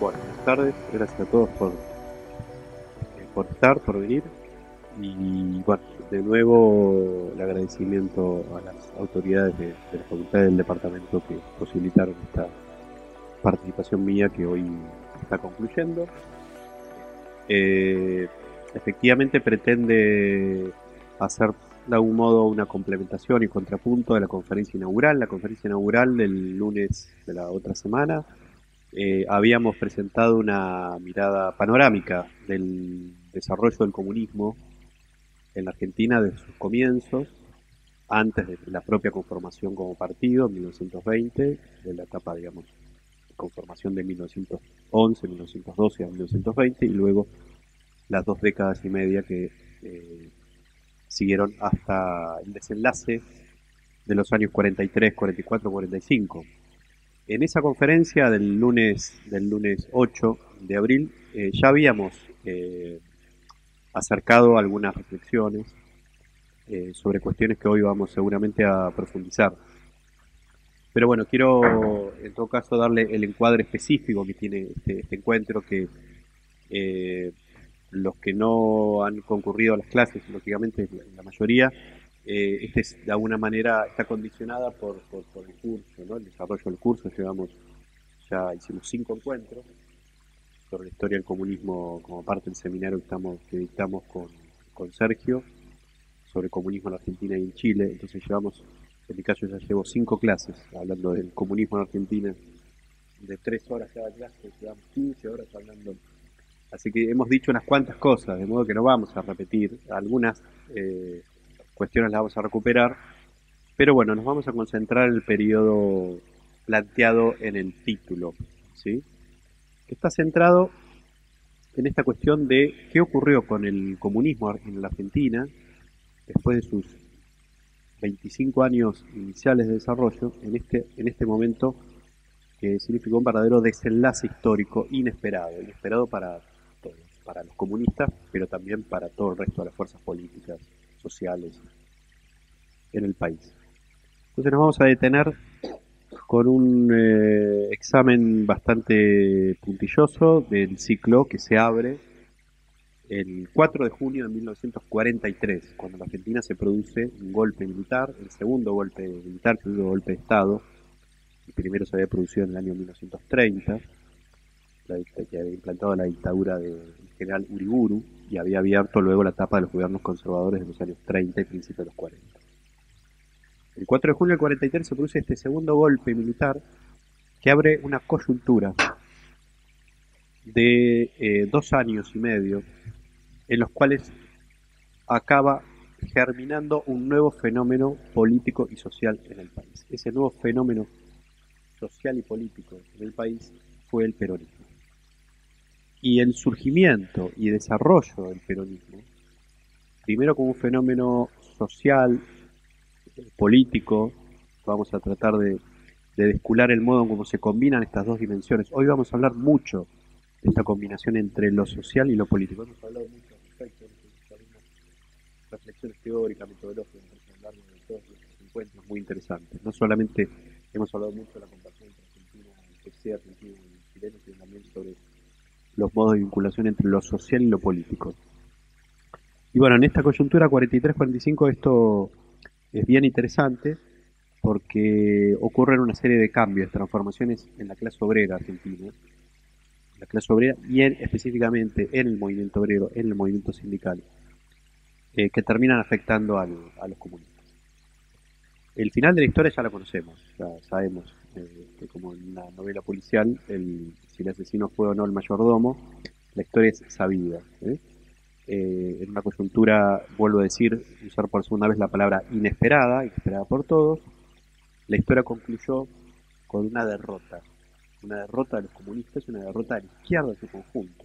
Buenas tardes, gracias a todos por, por estar, por venir. Y bueno, de nuevo el agradecimiento a las autoridades de, la facultad del departamento que posibilitaron esta participación mía que hoy está concluyendo. Eh, efectivamente pretende hacer de algún modo una complementación y contrapunto de la conferencia inaugural. La conferencia inaugural del lunes de la otra semana eh, habíamos presentado una mirada panorámica del desarrollo del comunismo en la Argentina desde sus comienzos, antes de la propia conformación como partido, en 1920, de la etapa, digamos, conformación de 1911, 1912 a 1920, y luego las dos décadas y media que eh, siguieron hasta el desenlace de los años 43, 44, 45. En esa conferencia del lunes, del lunes 8 de abril eh, ya habíamos eh, acercado algunas reflexiones eh, sobre cuestiones que hoy vamos seguramente a profundizar. Pero bueno, quiero en todo caso darle el encuadre específico que tiene este, este encuentro, que los que no han concurrido a las clases, lógicamente la mayoría, eh, este es, de alguna manera está condicionada por, el curso, ¿no? el desarrollo del curso. Llevamos, ya hicimos cinco encuentros sobre la historia del comunismo como parte del seminario que, estamos, que dictamos con, con Sergio sobre comunismo en Argentina y en Chile. Entonces llevamos, en mi caso ya llevo cinco clases hablando del comunismo en Argentina, de tres horas cada clase, llevamos 15 horas hablando Así que hemos dicho unas cuantas cosas, de modo que no vamos a repetir. Algunas eh, cuestiones las vamos a recuperar. Pero bueno, nos vamos a concentrar en el periodo planteado en el título, ¿sí? que está centrado en esta cuestión de qué ocurrió con el comunismo en la Argentina después de sus 25 años iniciales de desarrollo, en este, en este momento que significó un verdadero desenlace histórico inesperado, inesperado para para los comunistas, pero también para todo el resto de las fuerzas políticas, sociales en el país. Entonces nos vamos a detener con un eh, examen bastante puntilloso del ciclo que se abre el 4 de junio de 1943, cuando en la Argentina se produce un golpe militar, el segundo golpe militar, el segundo golpe de Estado. El primero se había producido en el año 1930 que había implantado la dictadura del general Uriburu y había abierto luego la etapa de los gobiernos conservadores de los años 30 y principios de los 40. El 4 de junio del 43 se produce este segundo golpe militar que abre una coyuntura de eh, dos años y medio en los cuales acaba germinando un nuevo fenómeno político y social en el país. Ese nuevo fenómeno social y político en el país fue el peronismo y el surgimiento y desarrollo del peronismo, primero como un fenómeno social, político, vamos a tratar de, descular el modo en cómo se combinan estas dos dimensiones. Hoy vamos a hablar mucho de esta combinación entre lo social y lo político. Hemos hablado mucho al respecto, hemos reflexiones teóricas, metodológicas a de todos los encuentros muy interesantes. No solamente hemos hablado mucho de la comparación entre Argentina, sea Argentina y chileno, sino también sobre los modos de vinculación entre lo social y lo político. Y bueno, en esta coyuntura 43-45 esto es bien interesante porque ocurren una serie de cambios, transformaciones en la clase obrera argentina, la clase obrera y específicamente en el movimiento obrero, en el movimiento sindical, eh, que terminan afectando a los comunistas. El final de la historia ya lo conocemos, ya sabemos eh, que como en una novela policial, el, si el asesino fue o no el mayordomo, la historia es sabida. ¿eh? Eh, en una coyuntura, vuelvo a decir, usar por segunda vez la palabra inesperada, inesperada por todos, la historia concluyó con una derrota, una derrota de los comunistas y una derrota de la izquierda en su conjunto,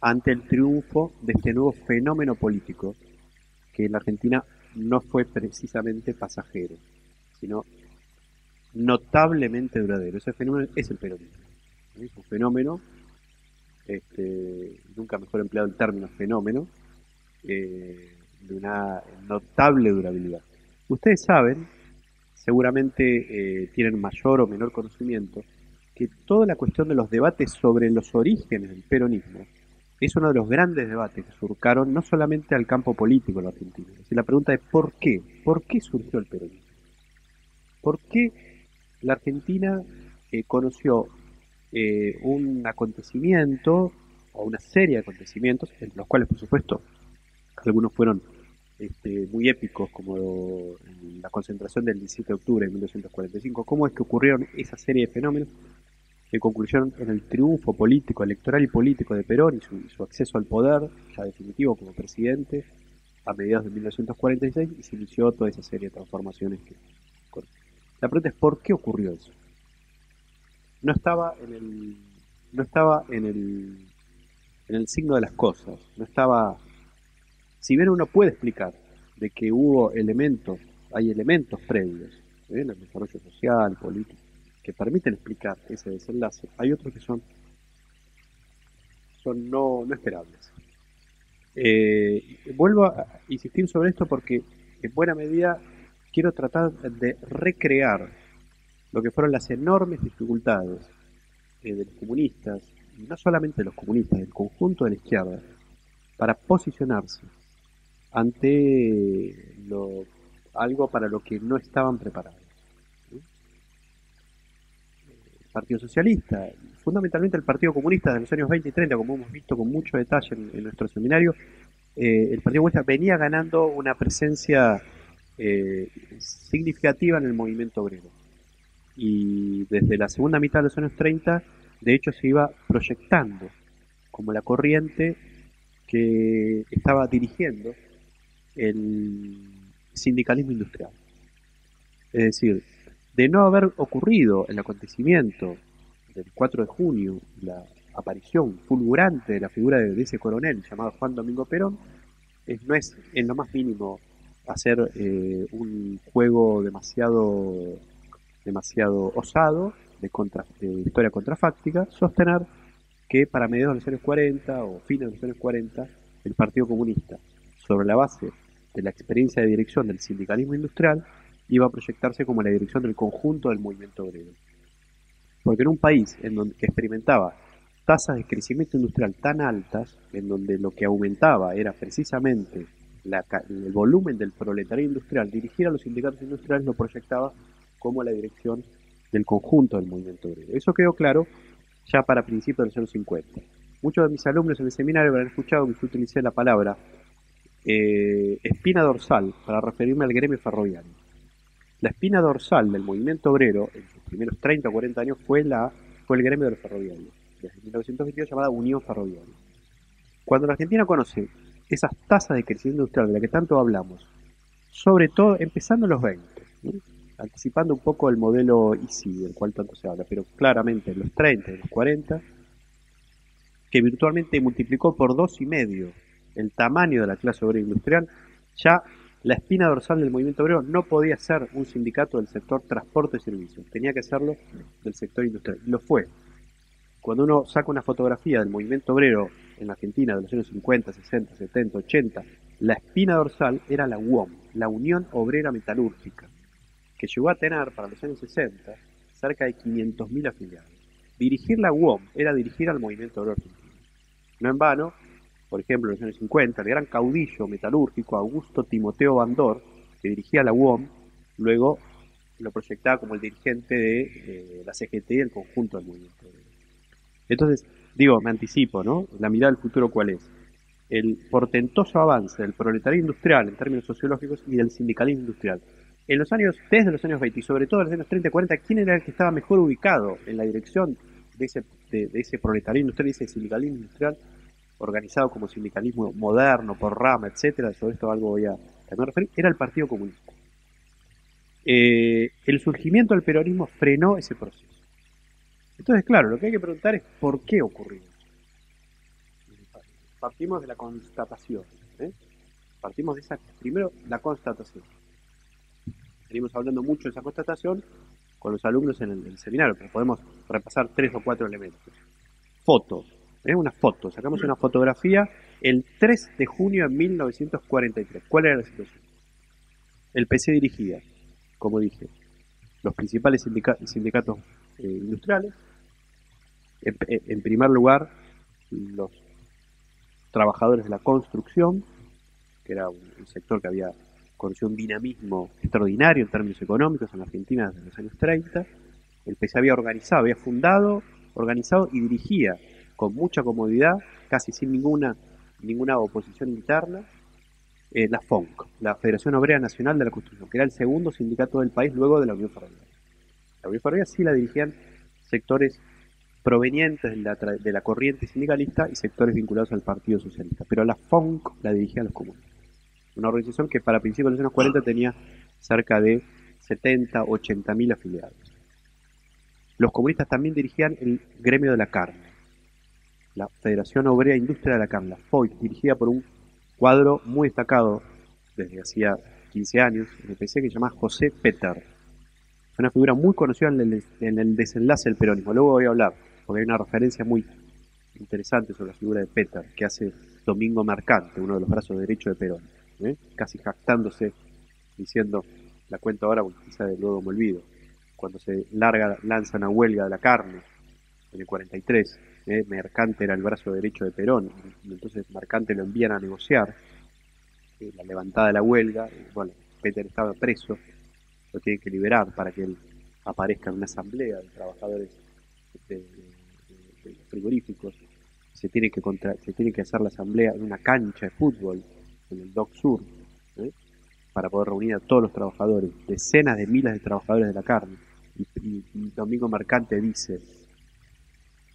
ante el triunfo de este nuevo fenómeno político que en la Argentina no fue precisamente pasajero, sino notablemente duradero. Ese fenómeno es el peronismo. Es un fenómeno, este, nunca mejor empleado el término fenómeno, eh, de una notable durabilidad. Ustedes saben, seguramente eh, tienen mayor o menor conocimiento, que toda la cuestión de los debates sobre los orígenes del peronismo es uno de los grandes debates que surcaron no solamente al campo político en la Argentina. Es la pregunta es ¿por qué? ¿Por qué surgió el peronismo? ¿Por qué la Argentina eh, conoció eh, un acontecimiento o una serie de acontecimientos, en los cuales por supuesto algunos fueron este, muy épicos, como la concentración del 17 de octubre de 1945, cómo es que ocurrieron esa serie de fenómenos que concluyeron en el triunfo político, electoral y político de Perón y su, acceso al poder, ya definitivo como presidente, a mediados de 1946 y se inició toda esa serie de transformaciones. Que... La pregunta es, ¿por qué ocurrió eso? No estaba en el, no estaba en el, en el signo de las cosas, no estaba si bien uno puede explicar de que hubo elementos, hay elementos previos ¿eh? en el desarrollo social, político, que permiten explicar ese desenlace, hay otros que son, son no, no esperables. Eh, vuelvo a insistir sobre esto porque en buena medida quiero tratar de recrear lo que fueron las enormes dificultades eh, de los comunistas, y no solamente de los comunistas, del conjunto de la izquierda, para posicionarse ante algo para lo que no estaban preparados. El Partido Socialista, fundamentalmente el Partido Comunista de los años 20 y 30, como hemos visto con mucho detalle en, nuestro seminario, eh, el Partido Comunista venía ganando una presencia eh, significativa en el movimiento obrero. Y desde la segunda mitad de los años 30, de hecho, se iba proyectando como la corriente que estaba dirigiendo el sindicalismo industrial. Es decir, de no haber ocurrido el acontecimiento del 4 de junio, la aparición fulgurante de la figura de, ese coronel llamado Juan Domingo Perón, no es en lo más mínimo hacer eh, un juego demasiado, demasiado osado de, contra, de historia contrafáctica, sostener que para mediados de los años 40 o fines de los años 40 el Partido Comunista sobre la base de la experiencia de dirección del sindicalismo industrial, iba a proyectarse como la dirección del conjunto del movimiento obrero. Porque en un país en donde que experimentaba tasas de crecimiento industrial tan altas, en donde lo que aumentaba era precisamente el volumen del proletario industrial, dirigir a los sindicatos industriales lo proyectaba como la dirección del conjunto del movimiento obrero. Eso quedó claro ya para principios de los años 50. Muchos de mis alumnos en el seminario habrán escuchado que yo utilicé la palabra eh, espina dorsal para referirme al gremio ferroviario. La espina dorsal del movimiento obrero en sus primeros 30 o 40 años fue, la, fue el gremio del ferroviario, desde 1922 llamada Unión Ferroviaria. Cuando la Argentina conoce esas tasas de crecimiento industrial de las que tanto hablamos, sobre todo empezando en los 20, anticipando un poco el modelo ICI del cual tanto se habla, pero claramente en los 30 y los 40, que virtualmente multiplicó por dos y medio el tamaño de la clase obrera industrial, ya la espina dorsal del movimiento obrero no podía ser un sindicato del sector transporte y servicios, tenía que serlo del sector industrial. Y lo fue. Cuando uno saca una fotografía del movimiento obrero en la Argentina de los años 50, 60, 70, 80, la espina dorsal era la UOM, la Unión Obrera Metalúrgica, que llegó a tener para los años 60 cerca de 500.000 afiliados. Dirigir la UOM era dirigir al movimiento obrero argentino. No en vano, por ejemplo, en los años 50, el gran caudillo metalúrgico Augusto Timoteo Bandor, que dirigía la UOM, luego lo proyectaba como el dirigente de eh, la CGT y el conjunto del movimiento. Entonces, digo, me anticipo, ¿no? La mirada del futuro, ¿cuál es? El portentoso avance del proletariado industrial en términos sociológicos y del sindicalismo industrial. En los años, desde los años 20 y sobre todo en los años 30 y 40, ¿quién era el que estaba mejor ubicado en la dirección de ese, de, de ese proletariado industrial ese sindicalismo industrial? organizado como sindicalismo moderno, por rama, etcétera, sobre esto algo voy a referir, era el Partido Comunista. Eh, el surgimiento del peronismo frenó ese proceso. Entonces, claro, lo que hay que preguntar es por qué ocurrió. Partimos de la constatación. ¿eh? Partimos de esa, primero, la constatación. Venimos hablando mucho de esa constatación con los alumnos en el, seminario, pero podemos repasar tres o cuatro elementos. Fotos, es una foto, sacamos una fotografía el 3 de junio de 1943. ¿Cuál era la situación? El PC dirigía, como dije, los principales sindicatos eh, industriales, En, primer lugar, los trabajadores de la construcción, que era un, sector que había conocido un dinamismo extraordinario en términos económicos en Argentina desde los años 30. El PC había organizado, había fundado, organizado y dirigía con mucha comodidad, casi sin ninguna, ninguna oposición interna, eh, la FONC, la Federación Obrera Nacional de la Construcción, que era el segundo sindicato del país luego de la Unión Ferroviaria. La Unión Ferroviaria sí la dirigían sectores provenientes de la, de la, corriente sindicalista y sectores vinculados al Partido Socialista. Pero la FONC la dirigían los comunistas. Una organización que para principios de los años 40 tenía cerca de 70, 80 mil afiliados. Los comunistas también dirigían el gremio de la carne, la Federación Obrera Industria de la Carne, la FOIC, dirigida por un cuadro muy destacado desde hacía 15 años en el PC que se llama José Peter una figura muy conocida en el, desenlace del peronismo. Luego voy a hablar, porque hay una referencia muy interesante sobre la figura de Peter, que hace Domingo Mercante, uno de los brazos derechos de Perón, ¿eh? casi jactándose, diciendo, la cuento ahora porque quizá de luego me olvido, cuando se larga, lanza una huelga de la carne en el 43, ¿eh? Mercante era el brazo derecho de Perón, entonces Mercante lo envían a negociar, eh, la levantada de la huelga, bueno, Peter estaba preso, lo tienen que liberar para que él aparezca en una asamblea de trabajadores de, frigoríficos. Se tiene, que se tiene que hacer la asamblea en una cancha de fútbol, en el Dock Sur, ¿eh? para poder reunir a todos los trabajadores, decenas de miles de trabajadores de la carne. Y, Domingo Mercante dice,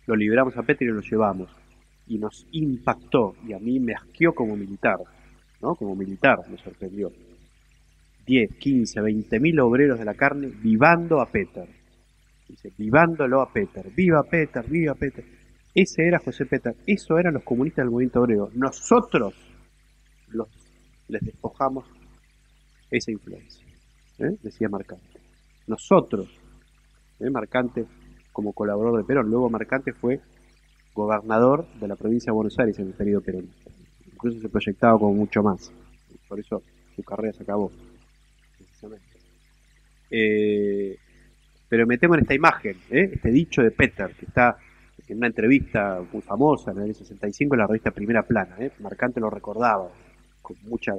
lo liberamos a Petri y lo llevamos. Y nos impactó, y a mí me asqueó como militar, ¿no? Como militar me sorprendió 10, 15, 20 mil obreros de la carne vivando a Peter. Dice, vivándolo a Peter. Viva Peter, viva Peter. Ese era José Peter. Eso eran los comunistas del movimiento obrero. Nosotros los, les despojamos esa influencia. ¿eh? Decía Marcante. Nosotros, ¿eh? Marcante como colaborador de Perón. Luego Marcante fue gobernador de la provincia de Buenos Aires en el periodo peronista. Incluso se proyectaba como mucho más. Por eso su carrera se acabó. Eh, pero metemos en esta imagen, ¿eh? este dicho de Peter, que está en una entrevista muy famosa en el 65 en la revista Primera Plana. ¿eh? Marcante lo recordaba con mucha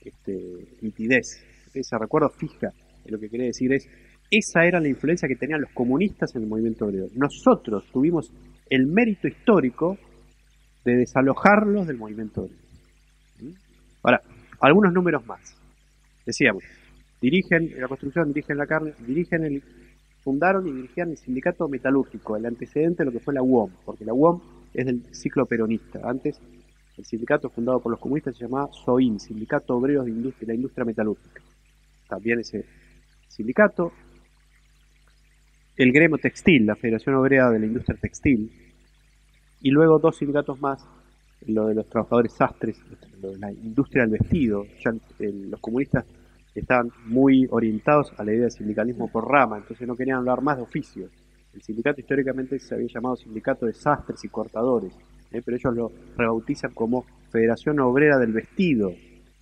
este, nitidez. Ese recuerdo fija lo que quería decir es, esa era la influencia que tenían los comunistas en el movimiento obrero. Nosotros tuvimos el mérito histórico de desalojarlos del movimiento obrero. ¿Mm? Ahora, algunos números más. Decíamos, dirigen la construcción, dirigen la carne, dirigen el, fundaron y dirigían el sindicato metalúrgico, el antecedente de lo que fue la UOM, porque la UOM es del ciclo peronista. Antes, el sindicato fundado por los comunistas se llamaba SOIN, Sindicato Obreros de Industria, la Industria Metalúrgica. También ese sindicato, el gremio textil, la Federación Obrera de la Industria Textil, y luego dos sindicatos más, lo de los trabajadores sastres, lo de la industria del vestido. Ya los comunistas estaban muy orientados a la idea de sindicalismo por rama, entonces no querían hablar más de oficios. El sindicato históricamente se había llamado Sindicato de Sastres y Cortadores, ¿eh? pero ellos lo rebautizan como Federación Obrera del Vestido,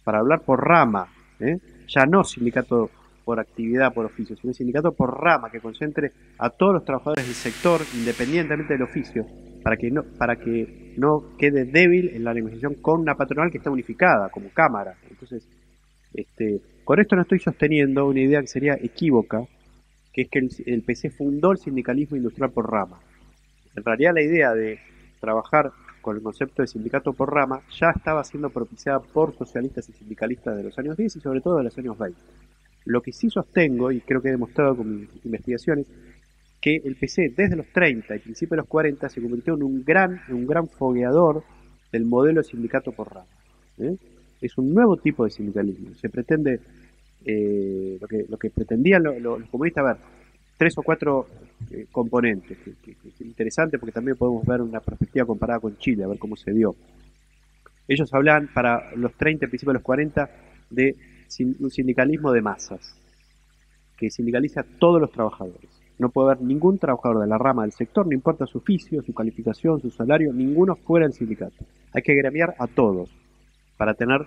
para hablar por rama, ¿eh? ya no sindicato por actividad, por oficio, sino sindicato por rama, que concentre a todos los trabajadores del sector, independientemente del oficio, para que no, para que no quede débil en la negociación con una patronal que está unificada, como Cámara. Entonces, este, con esto no estoy sosteniendo una idea que sería equívoca, que es que el, PC fundó el sindicalismo industrial por rama. En realidad la idea de trabajar con el concepto de sindicato por rama ya estaba siendo propiciada por socialistas y sindicalistas de los años 10 y sobre todo de los años 20. Lo que sí sostengo, y creo que he demostrado con mis investigaciones, que el PC desde los 30 y principios de los 40 se convirtió en un gran, en un gran fogueador del modelo de sindicato por rama. ¿eh? Es un nuevo tipo de sindicalismo. Se pretende eh, lo, que, lo que pretendían los comunistas, ver, tres o cuatro eh, componentes, que, es interesante porque también podemos ver una perspectiva comparada con Chile, a ver cómo se dio. Ellos hablan para los 30, principios de los 40, de un sindicalismo de masas, que sindicaliza a todos los trabajadores. No puede haber ningún trabajador de la rama del sector, no importa su oficio, su calificación, su salario, ninguno fuera del sindicato. Hay que gremiar a todos para tener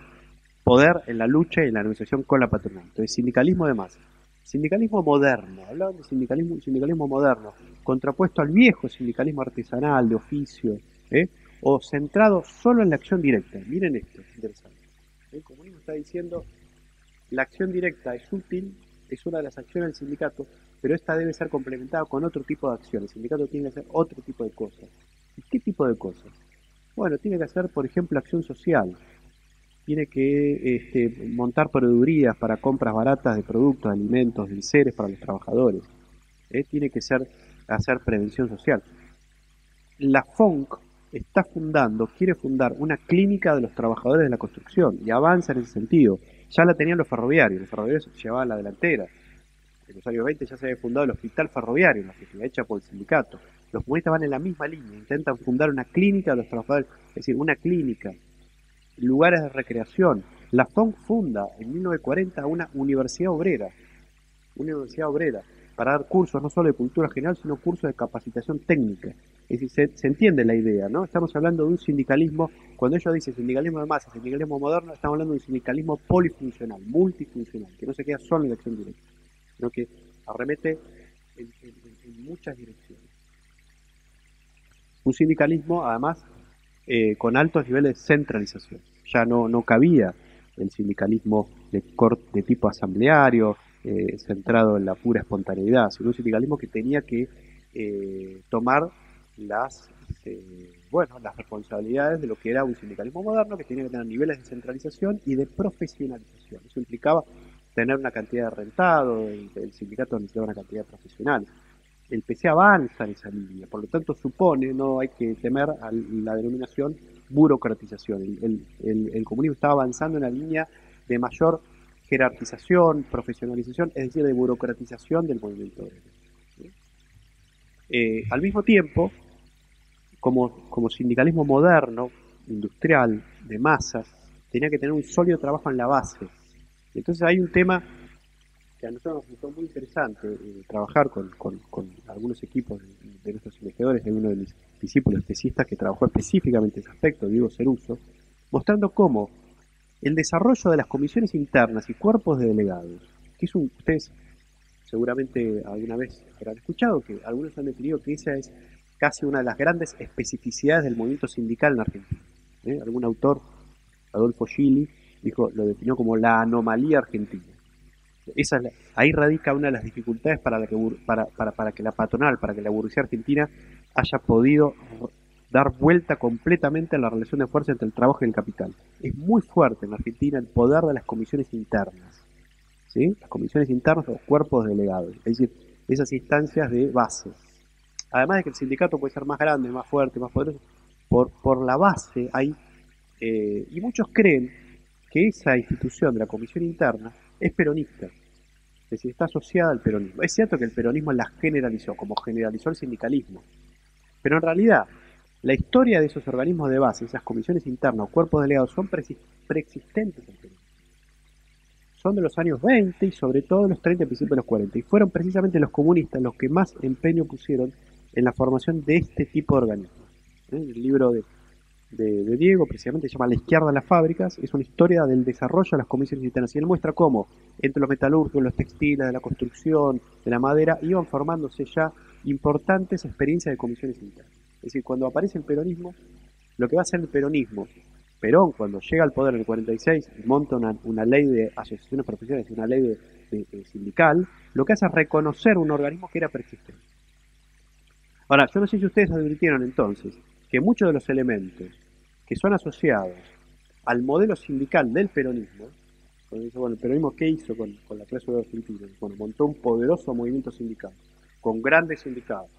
poder en la lucha y en la negociación con la patronal. Entonces, sindicalismo de masa. Sindicalismo moderno, hablaban de sindicalismo, moderno, contrapuesto al viejo sindicalismo artesanal, de oficio, ¿eh? o centrado solo en la acción directa. Miren esto, es interesante. El comunismo está diciendo, la acción directa es útil, es una de las acciones del sindicato, pero esta debe ser complementada con otro tipo de acciones. El sindicato tiene que hacer otro tipo de cosas. ¿Y qué tipo de cosas? Bueno, tiene que hacer, por ejemplo, acción social. Tiene que este, montar proveedurías para compras baratas de productos, alimentos, de seres para los trabajadores. ¿eh? Tiene que ser, hacer prevención social. La FONC está fundando, quiere fundar una clínica de los trabajadores de la construcción y avanza en ese sentido. Ya la tenían los ferroviarios, los ferroviarios llevaban la delantera. En los años 20 ya se había fundado el hospital ferroviario, la que hecha por el sindicato. Los comunistas van en la misma línea, intentan fundar una clínica de los trabajadores, es decir, una clínica, lugares de recreación. La FONC funda en 1940 una universidad obrera, una universidad obrera, para dar cursos no solo de cultura general, sino cursos de capacitación técnica. Es decir, se, entiende la idea, ¿no? Estamos hablando de un sindicalismo, cuando ellos dicen sindicalismo de masa, sindicalismo moderno, estamos hablando de un sindicalismo polifuncional, multifuncional, que no se queda solo en la acción directa, sino que arremete en, muchas direcciones. Un sindicalismo, además, eh, con altos niveles de centralización. Ya no, no cabía el sindicalismo de, de tipo asambleario, eh, centrado en la pura espontaneidad, sino un sindicalismo que tenía que eh, tomar las, este, bueno, las responsabilidades de lo que era un sindicalismo moderno, que tenía que tener niveles de centralización y de profesionalización. Eso implicaba tener una cantidad de rentado, el, sindicato necesitaba una cantidad de profesionales. El PC avanza en esa línea, por lo tanto supone, no hay que temer a la denominación burocratización. El, comunismo estaba avanzando en la línea de mayor jerarquización, profesionalización, es decir, de burocratización del movimiento eh, al mismo tiempo, como, como sindicalismo moderno, industrial, de masas, tenía que tener un sólido trabajo en la base. Entonces hay un tema a nosotros nos resultó muy interesante eh, trabajar con, algunos equipos de, nuestros investigadores, de uno de mis discípulos especistas que trabajó específicamente ese aspecto, Diego Ceruso, mostrando cómo el desarrollo de las comisiones internas y cuerpos de delegados, que es ustedes seguramente alguna vez habrán escuchado, que algunos han definido que esa es casi una de las grandes especificidades del movimiento sindical en Argentina. ¿eh? Algún autor, Adolfo Gili, dijo, lo definió como la anomalía argentina. Esa ahí radica una de las dificultades para, la que, para, para, para que la patronal, para que la burguesía argentina haya podido dar vuelta completamente a la relación de fuerza entre el trabajo y el capital. Es muy fuerte en Argentina el poder de las comisiones internas, ¿sí? las comisiones internas o cuerpos delegados, es decir, esas instancias de base. Además de que el sindicato puede ser más grande, más fuerte, más poderoso, por, por la base hay, eh, y muchos creen que esa institución de la comisión interna es peronista, es decir, está asociada al peronismo. Es cierto que el peronismo la generalizó, como generalizó el sindicalismo, pero en realidad la historia de esos organismos de base, esas comisiones internas o cuerpos delegados, son preexistentes en Perú. Son de los años 20 y sobre todo los 30 y principios de los 40. Y fueron precisamente los comunistas los que más empeño pusieron en la formación de este tipo de organismos. ¿Eh? El libro de, de, Diego, precisamente, se llama La izquierda de las fábricas, es una historia del desarrollo de las comisiones internas. Y él muestra cómo entre los metalúrgicos, los textiles, de la construcción, de la madera, iban formándose ya importantes experiencias de comisiones internas. Es decir, cuando aparece el peronismo, lo que va a hacer el peronismo, Perón cuando llega al poder en el 46 y monta una, ley de asociaciones profesionales, una ley de, sindical, lo que hace es reconocer un organismo que era preexistente. Ahora, yo no sé si ustedes advirtieron entonces que muchos de los elementos que son asociados al modelo sindical del peronismo, cuando dice, bueno, el peronismo, ¿qué hizo con, la clase de argentina? Bueno, montó un poderoso movimiento sindical, con grandes sindicatos,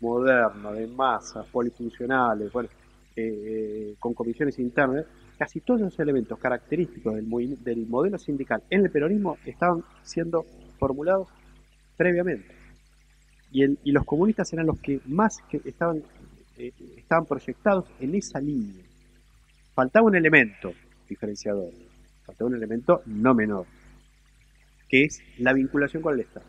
moderno, de masas, polifuncionales, bueno, eh, con comisiones internas, casi todos esos elementos característicos del, del modelo sindical en el peronismo estaban siendo formulados previamente. Y, el, y los comunistas eran los que más que estaban, eh, estaban proyectados en esa línea. Faltaba un elemento diferenciador, faltaba un elemento no menor, que es la vinculación con el Estado.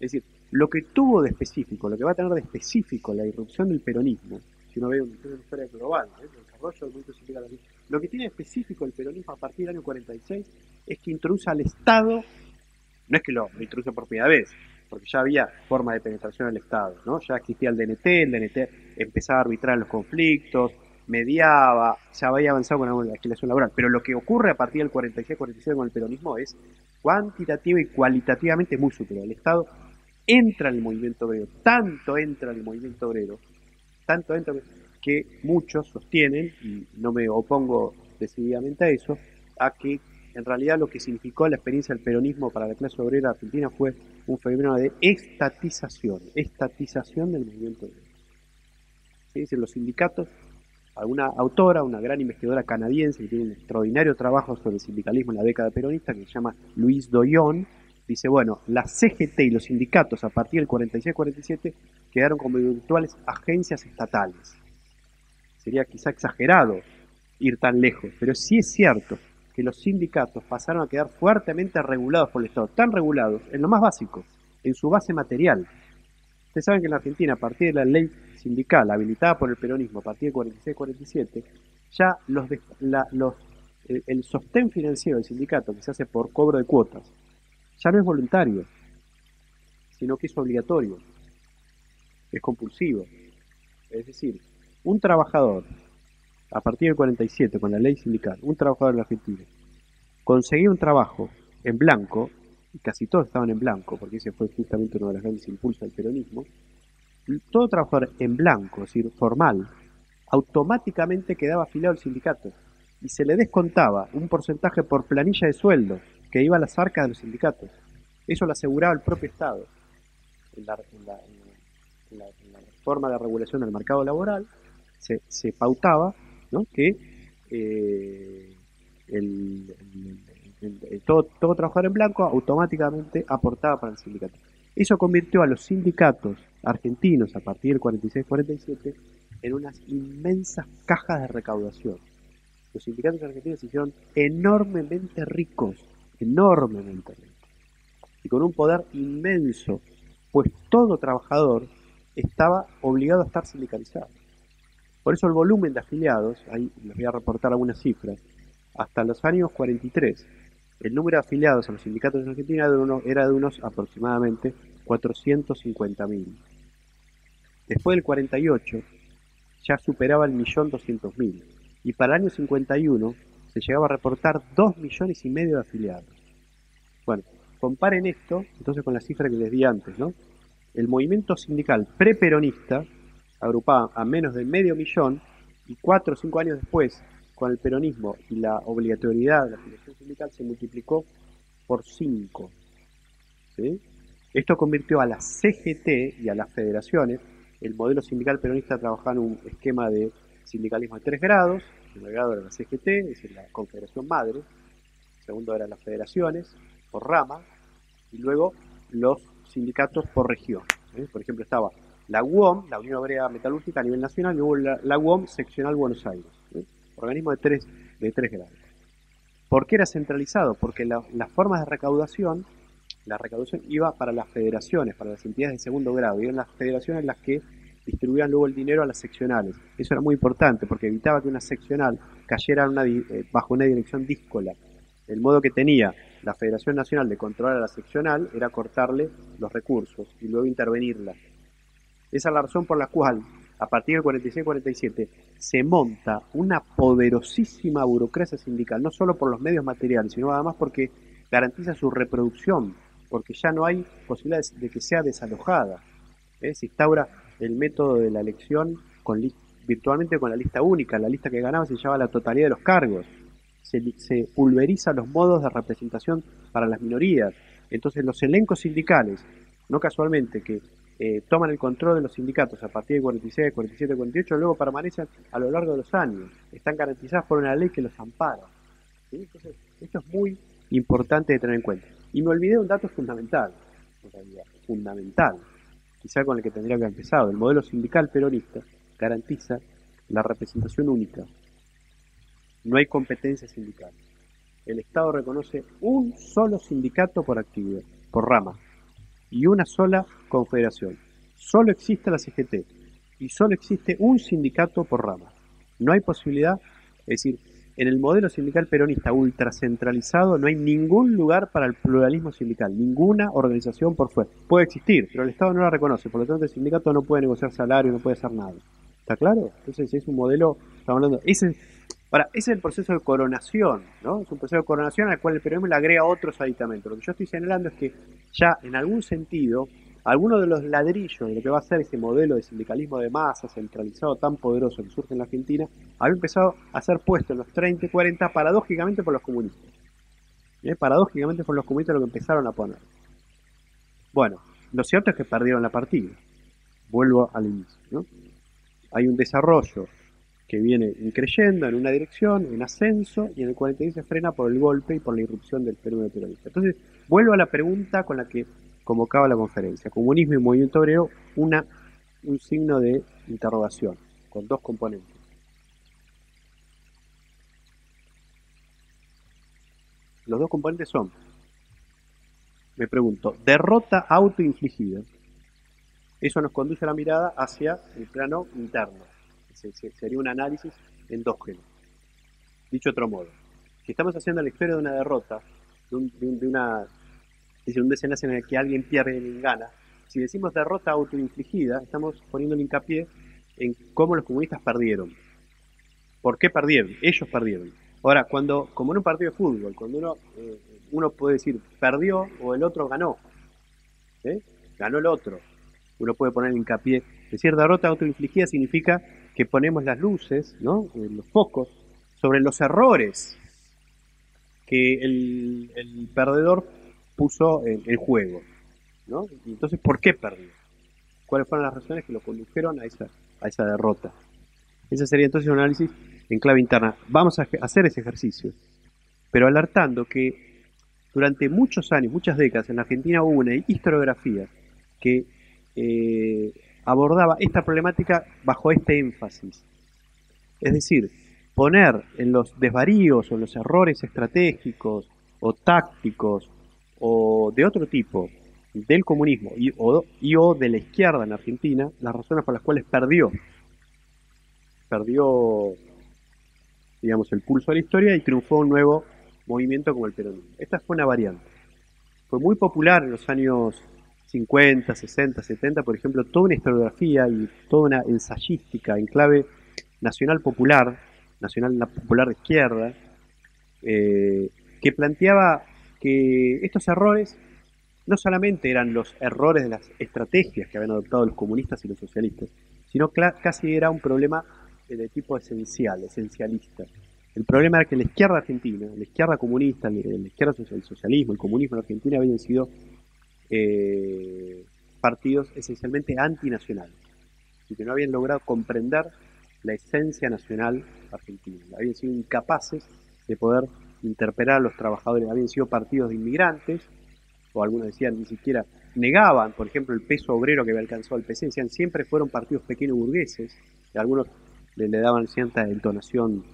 Es decir, lo que tuvo de específico, lo que va a tener de específico la irrupción del peronismo, si uno ve una historia global, el desarrollo del movimiento sindical, lo que tiene específico el peronismo a partir del año 46 es que introduce al Estado, no es que lo, introduce por primera vez, porque ya había forma de penetración del Estado, ¿no? Ya existía el DNT, el DNT empezaba a arbitrar los conflictos, mediaba, ya había avanzado con la legislación laboral. Pero lo que ocurre a partir del 46-47 con el peronismo es cuantitativa y cualitativamente muy superior. El Estado entra en el movimiento obrero, tanto entra en el movimiento obrero, tanto entra que muchos sostienen, y no me opongo decididamente a eso, a que en realidad lo que significó la experiencia del peronismo para la clase obrera argentina fue un fenómeno de estatización, estatización del movimiento obrero. ¿Sí? los sindicatos, alguna autora, una gran investigadora canadiense que tiene un extraordinario trabajo sobre el sindicalismo en la década peronista, que se llama Luis Doyon, dice, bueno, la CGT y los sindicatos a partir del 46-47 quedaron como virtuales agencias estatales. Sería quizá exagerado ir tan lejos, pero sí es cierto que los sindicatos pasaron a quedar fuertemente regulados por el Estado, tan regulados en lo más básico, en su base material. Ustedes saben que en la Argentina, a partir de la ley sindical habilitada por el peronismo a partir del 46-47, ya los, los el sostén financiero del sindicato que se hace por cobro de cuotas ya no es voluntario, sino que es obligatorio, es compulsivo. Es decir, un trabajador, a partir del 47, con la ley sindical, un trabajador en la Argentina, conseguía un trabajo en blanco, casi todos estaban en blanco, porque ese fue justamente uno de los grandes impulsos del peronismo, todo trabajador en blanco, es decir, formal, automáticamente quedaba afiliado al sindicato y se le descontaba un porcentaje por planilla de sueldo que iba a las arcas de los sindicatos. Eso lo aseguraba el propio Estado. En la, forma de regulación del mercado laboral se, pautaba que eh, todo, todo trabajador en blanco automáticamente aportaba para el sindicato. Eso convirtió a los sindicatos argentinos a partir del 46-47 en unas inmensas cajas de recaudación. Los sindicatos argentinos se hicieron enormemente ricos enormemente y con un poder inmenso, pues todo trabajador estaba obligado a estar sindicalizado. Por eso el volumen de afiliados, ahí les voy a reportar algunas cifras, hasta los años 43, el número de afiliados a los sindicatos en Argentina era de unos, aproximadamente 450.000. Después del 48 ya superaba el millón doscientos mil y para el año 51 se llegaba a reportar 2 millones y medio de afiliados. Bueno, comparen esto entonces con la cifra que les di antes, ¿no? El movimiento sindical preperonista agrupaba a menos de medio millón y cuatro o cinco años después, con el peronismo y la obligatoriedad de la afiliación sindical, se multiplicó por cinco. Esto convirtió a la CGT y a las federaciones, el modelo sindical peronista trabajaba en un esquema de sindicalismo de tres grados, el primer grado era la CGT, es decir, la Confederación Madre, el segundo eran las federaciones por rama, y luego los sindicatos por región. ¿eh? Por ejemplo, estaba la UOM, la Unión Obrera Metalúrgica a nivel nacional, y luego la, UOM seccional Buenos Aires. Organismo de tres, de grados. ¿Por qué era centralizado? Porque las formas de recaudación, la recaudación iba para las federaciones, para las entidades de segundo grado, y eran las federaciones las que distribuían luego el dinero a las seccionales. Eso era muy importante porque evitaba que una seccional cayera eh, bajo una dirección díscola. El modo que tenía la Federación Nacional de controlar a la seccional era cortarle los recursos y luego intervenirla. Esa es la razón por la cual, a partir del 46-47, se monta una poderosísima burocracia sindical, no solo por los medios materiales, sino además porque garantiza su reproducción, porque ya no hay posibilidad de que sea desalojada. ¿eh? Se instaura el método de la elección virtualmente con la lista única, la lista que ganaba se llevaba la totalidad de los cargos, se, se pulveriza los modos de representación para las minorías, entonces los elencos sindicales, no casualmente que eh, toman el control de los sindicatos a partir de 46, 47, 48, luego permanecen a lo largo de los años, están garantizadas por una ley que los ampara. Entonces, esto es muy importante de tener en cuenta. Y me olvidé un dato fundamental, fundamental, quizá con el que tendría que haber empezado. El modelo sindical peronista garantiza la representación única. No hay competencia sindical. El Estado reconoce un solo sindicato por actividad, por rama, y una sola confederación. Solo existe la CGT y solo existe un sindicato por rama. No hay posibilidad, es decir, en el modelo sindical peronista ultracentralizado no hay ningún lugar para el pluralismo sindical, ninguna organización por fuera. Puede existir, pero el Estado no la reconoce, por lo tanto el sindicato no puede negociar salario, no puede hacer nada. ¿Está claro? Entonces es un modelo, estamos hablando, ese, Ahora, ese es el proceso de coronación, ¿no? Es un proceso de coronación al cual el peronismo le agrega otros aditamentos. Lo que yo estoy señalando es que ya en algún sentido, algunos de los ladrillos de lo que va a ser ese modelo de sindicalismo de masa centralizado tan poderoso que surge en la Argentina, había empezado a ser puesto en los 30 y 40 paradójicamente por los comunistas. ¿Eh? Paradójicamente por los comunistas lo que empezaron a poner. Bueno, lo cierto es que perdieron la partida. Vuelvo al inicio. ¿no? Hay un desarrollo que viene creyendo en una dirección, en ascenso, y en el 46 se frena por el golpe y por la irrupción del de peronista. Entonces, vuelvo a la pregunta con la que convocaba la conferencia. Comunismo y movimiento obrero, una, un signo de interrogación, con dos componentes. Los dos componentes son, me pregunto, derrota autoinfligida. Eso nos conduce a la mirada hacia el plano interno sería un análisis endógeno. Dicho otro modo, si estamos haciendo la historia de una derrota, de, un, de, una, un desenlace en el que alguien pierde y gana, si decimos derrota autoinfligida, estamos poniendo el hincapié en cómo los comunistas perdieron. ¿Por qué perdieron? Ellos perdieron. Ahora, cuando, como en un partido de fútbol, cuando uno, eh, uno puede decir perdió o el otro ganó, ¿eh? ganó el otro, uno puede poner hincapié. Decir derrota autoinfligida significa que ponemos las luces, ¿no? Eh, los focos, sobre los errores que el, perdedor puso en, juego. ¿no? entonces, ¿por qué perdió? ¿Cuáles fueron las razones que lo condujeron a esa, a esa derrota? Ese sería entonces un análisis en clave interna. Vamos a hacer ese ejercicio, pero alertando que durante muchos años, muchas décadas, en la Argentina hubo una historiografía que eh, abordaba esta problemática bajo este énfasis. Es decir, poner en los desvaríos o en los errores estratégicos o tácticos o de otro tipo del comunismo y o, de la izquierda en Argentina las razones por las cuales perdió. Perdió, digamos, el pulso de la historia y triunfó un nuevo movimiento como el peronismo. Esta fue una variante. Fue muy popular en los años 50, 60, 70, por ejemplo, toda una historiografía y toda una ensayística en clave nacional popular, nacional popular de izquierda, eh, que planteaba que estos errores no solamente eran los errores de las estrategias que habían adoptado los comunistas y los socialistas, sino casi era un problema de tipo esencial, esencialista. El problema era que la izquierda argentina, la izquierda comunista, la izquierda el socialismo, el comunismo en Argentina habían sido eh, partidos esencialmente antinacionales y que no habían logrado comprender la esencia nacional argentina. Habían sido incapaces de poder interpelar a los trabajadores, habían sido partidos de inmigrantes, o algunos decían ni siquiera negaban, por ejemplo, el peso obrero que había alcanzado el PC, decían siempre fueron partidos pequeños burgueses, y algunos le, daban cierta entonación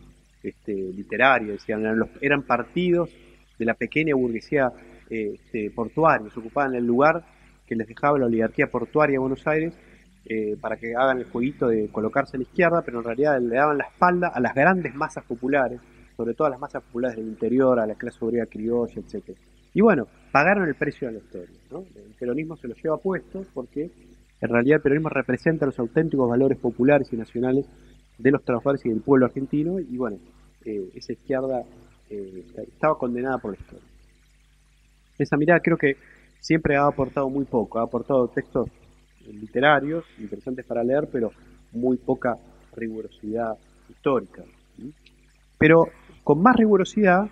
este, literaria, decían eran, eran partidos de la pequeña burguesía este, portuarios, ocupaban el lugar que les dejaba la oligarquía portuaria de Buenos Aires eh, para que hagan el jueguito de colocarse a la izquierda, pero en realidad le daban la espalda a las grandes masas populares, sobre todo a las masas populares del interior, a la clase obrera criolla, etc. Y bueno, pagaron el precio de la historia. El peronismo se lo lleva puesto porque en realidad el peronismo representa los auténticos valores populares y nacionales de los trabajadores y del pueblo argentino, y bueno, eh, esa izquierda eh, estaba condenada por la historia. Esa mirada creo que siempre ha aportado muy poco, ha aportado textos literarios interesantes para leer, pero muy poca rigurosidad histórica. Pero con más rigurosidad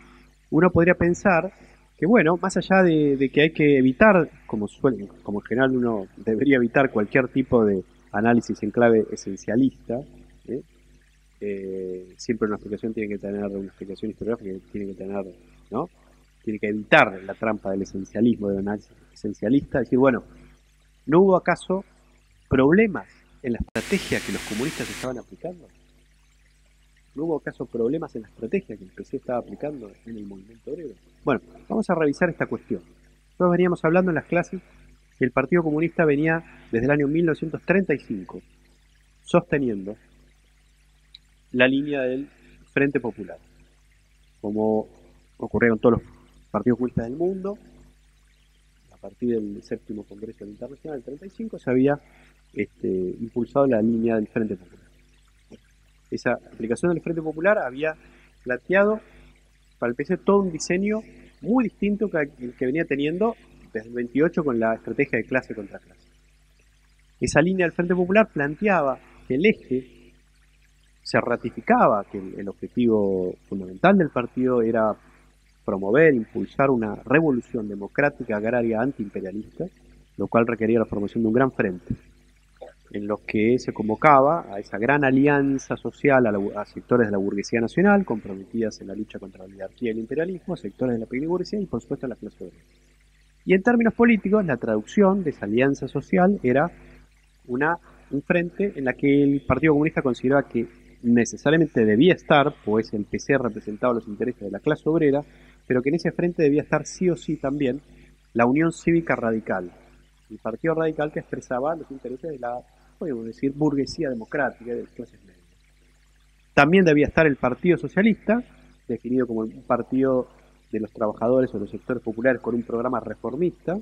uno podría pensar que, bueno, más allá de, que hay que evitar, como, suele, como en general uno debería evitar cualquier tipo de análisis en clave esencialista, ¿eh? Eh, siempre una explicación tiene que tener una explicación historiográfica, tiene que tener, ¿no? Tiene que evitar la trampa del esencialismo, del análisis esencialista, decir, bueno, ¿no hubo acaso problemas en la estrategia que los comunistas estaban aplicando? ¿No hubo acaso problemas en la estrategia que el PC estaba aplicando en el movimiento obrero? Bueno, vamos a revisar esta cuestión. Nosotros veníamos hablando en las clases que el Partido Comunista venía desde el año 1935 sosteniendo la línea del Frente Popular. como ocurría con todos los partidos comunistas del mundo, a partir del séptimo Congreso Internacional del 35 se había este, impulsado la línea del Frente Popular. Esa aplicación del Frente Popular había planteado para el PC todo un diseño muy distinto que el que venía teniendo desde el 28 con la estrategia de clase contra clase. Esa línea del Frente Popular planteaba que el eje se ratificaba que el, objetivo fundamental del partido era promover, impulsar una revolución democrática agraria antiimperialista, lo cual requería la formación de un gran frente, en lo que se convocaba a esa gran alianza social a, sectores de la burguesía nacional, comprometidas en la lucha contra la oligarquía y el imperialismo, sectores de la pequeña burguesía y por supuesto la clase obrera. Y en términos políticos, la traducción de esa alianza social era una, un frente en la que el Partido Comunista consideraba que necesariamente debía estar, pues el PC representaba los intereses de la clase obrera, pero que en ese frente debía estar sí o sí también la Unión Cívica Radical, el Partido Radical que expresaba los intereses de la, podemos decir, burguesía democrática de las clases medias. También debía estar el Partido Socialista, definido como un partido de los trabajadores o los sectores populares con un programa reformista,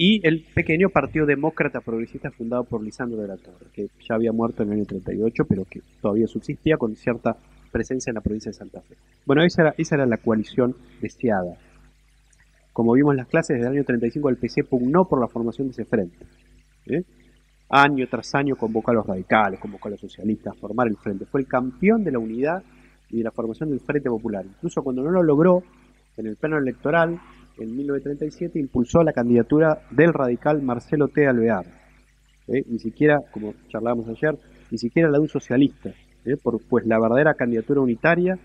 y el pequeño Partido Demócrata Progresista fundado por Lisandro de la Torre, que ya había muerto en el año 38, pero que todavía subsistía con cierta presencia en la provincia de Santa Fe. Bueno, esa era, esa era la coalición deseada. Como vimos en las clases, desde el año 35 el PC pugnó por la formación de ese frente. ¿eh? Año tras año convocó a los radicales, convocó a los socialistas a formar el frente. Fue el campeón de la unidad y de la formación del Frente Popular. Incluso cuando no lo logró en el plano electoral, en 1937 impulsó la candidatura del radical Marcelo T. Alvear. ¿eh? Ni siquiera, como charlábamos ayer, ni siquiera la de un socialista, ¿eh? pues la verdadera candidatura unitaria,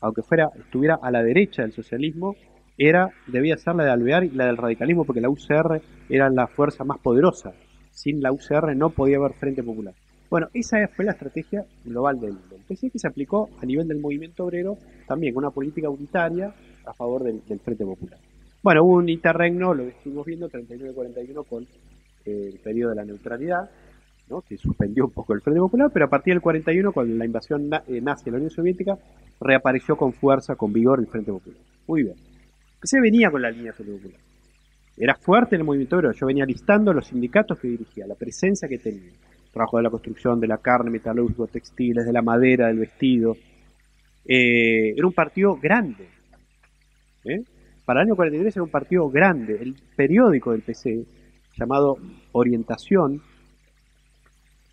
aunque fuera estuviera a la derecha del socialismo, era debía ser la de Alvear y la del radicalismo, porque la UCR era la fuerza más poderosa. Sin la UCR no podía haber Frente Popular. Bueno, esa fue la estrategia global del, del PC que se aplicó a nivel del movimiento obrero también una política unitaria a favor del Frente Popular. Bueno, hubo un interregno, lo estuvimos viendo, 39-41 con eh, el periodo de la neutralidad, ¿no? que suspendió un poco el Frente Popular, pero a partir del 41, con la invasión eh, nazi de la Unión Soviética, reapareció con fuerza, con vigor el Frente Popular. Muy bien. Se venía con la línea Frente Popular. Era fuerte el movimiento obrero. Yo venía listando los sindicatos que dirigía, la presencia que tenía. Trabajo de la construcción, de la carne, metalúrgico, textiles, de la madera, del vestido. Eh, era un partido grande. ¿eh? Para el año 43 era un partido grande. El periódico del PC, llamado Orientación,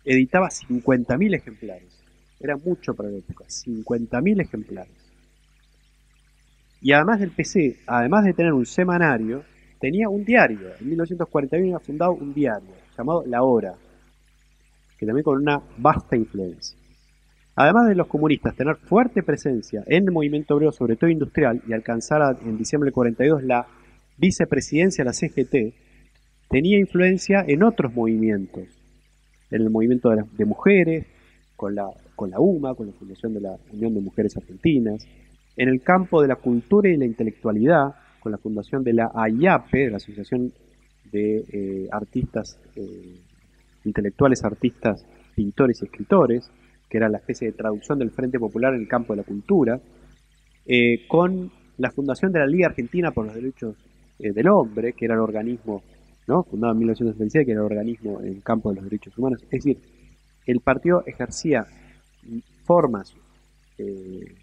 editaba 50.000 ejemplares. Era mucho para la época, 50.000 ejemplares. Y además del PC, además de tener un semanario, tenía un diario. En 1941 había fundado un diario llamado La Hora, que también con una vasta influencia. Además de los comunistas tener fuerte presencia en el movimiento obrero, sobre todo industrial, y alcanzar en diciembre del 42 la vicepresidencia de la CGT, tenía influencia en otros movimientos, en el movimiento de, mujeres, con la, con la UMA, con la Fundación de la Unión de Mujeres Argentinas, en el campo de la cultura y la intelectualidad, con la fundación de la AIAPE, de la Asociación de eh, Artistas, eh, Intelectuales, Artistas, Pintores y Escritores, que era la especie de traducción del Frente Popular en el campo de la cultura, eh, con la fundación de la Liga Argentina por los Derechos del Hombre, que era el organismo, ¿no? fundado en 1936, que era el organismo en el campo de los derechos humanos. Es decir, el partido ejercía formas eh,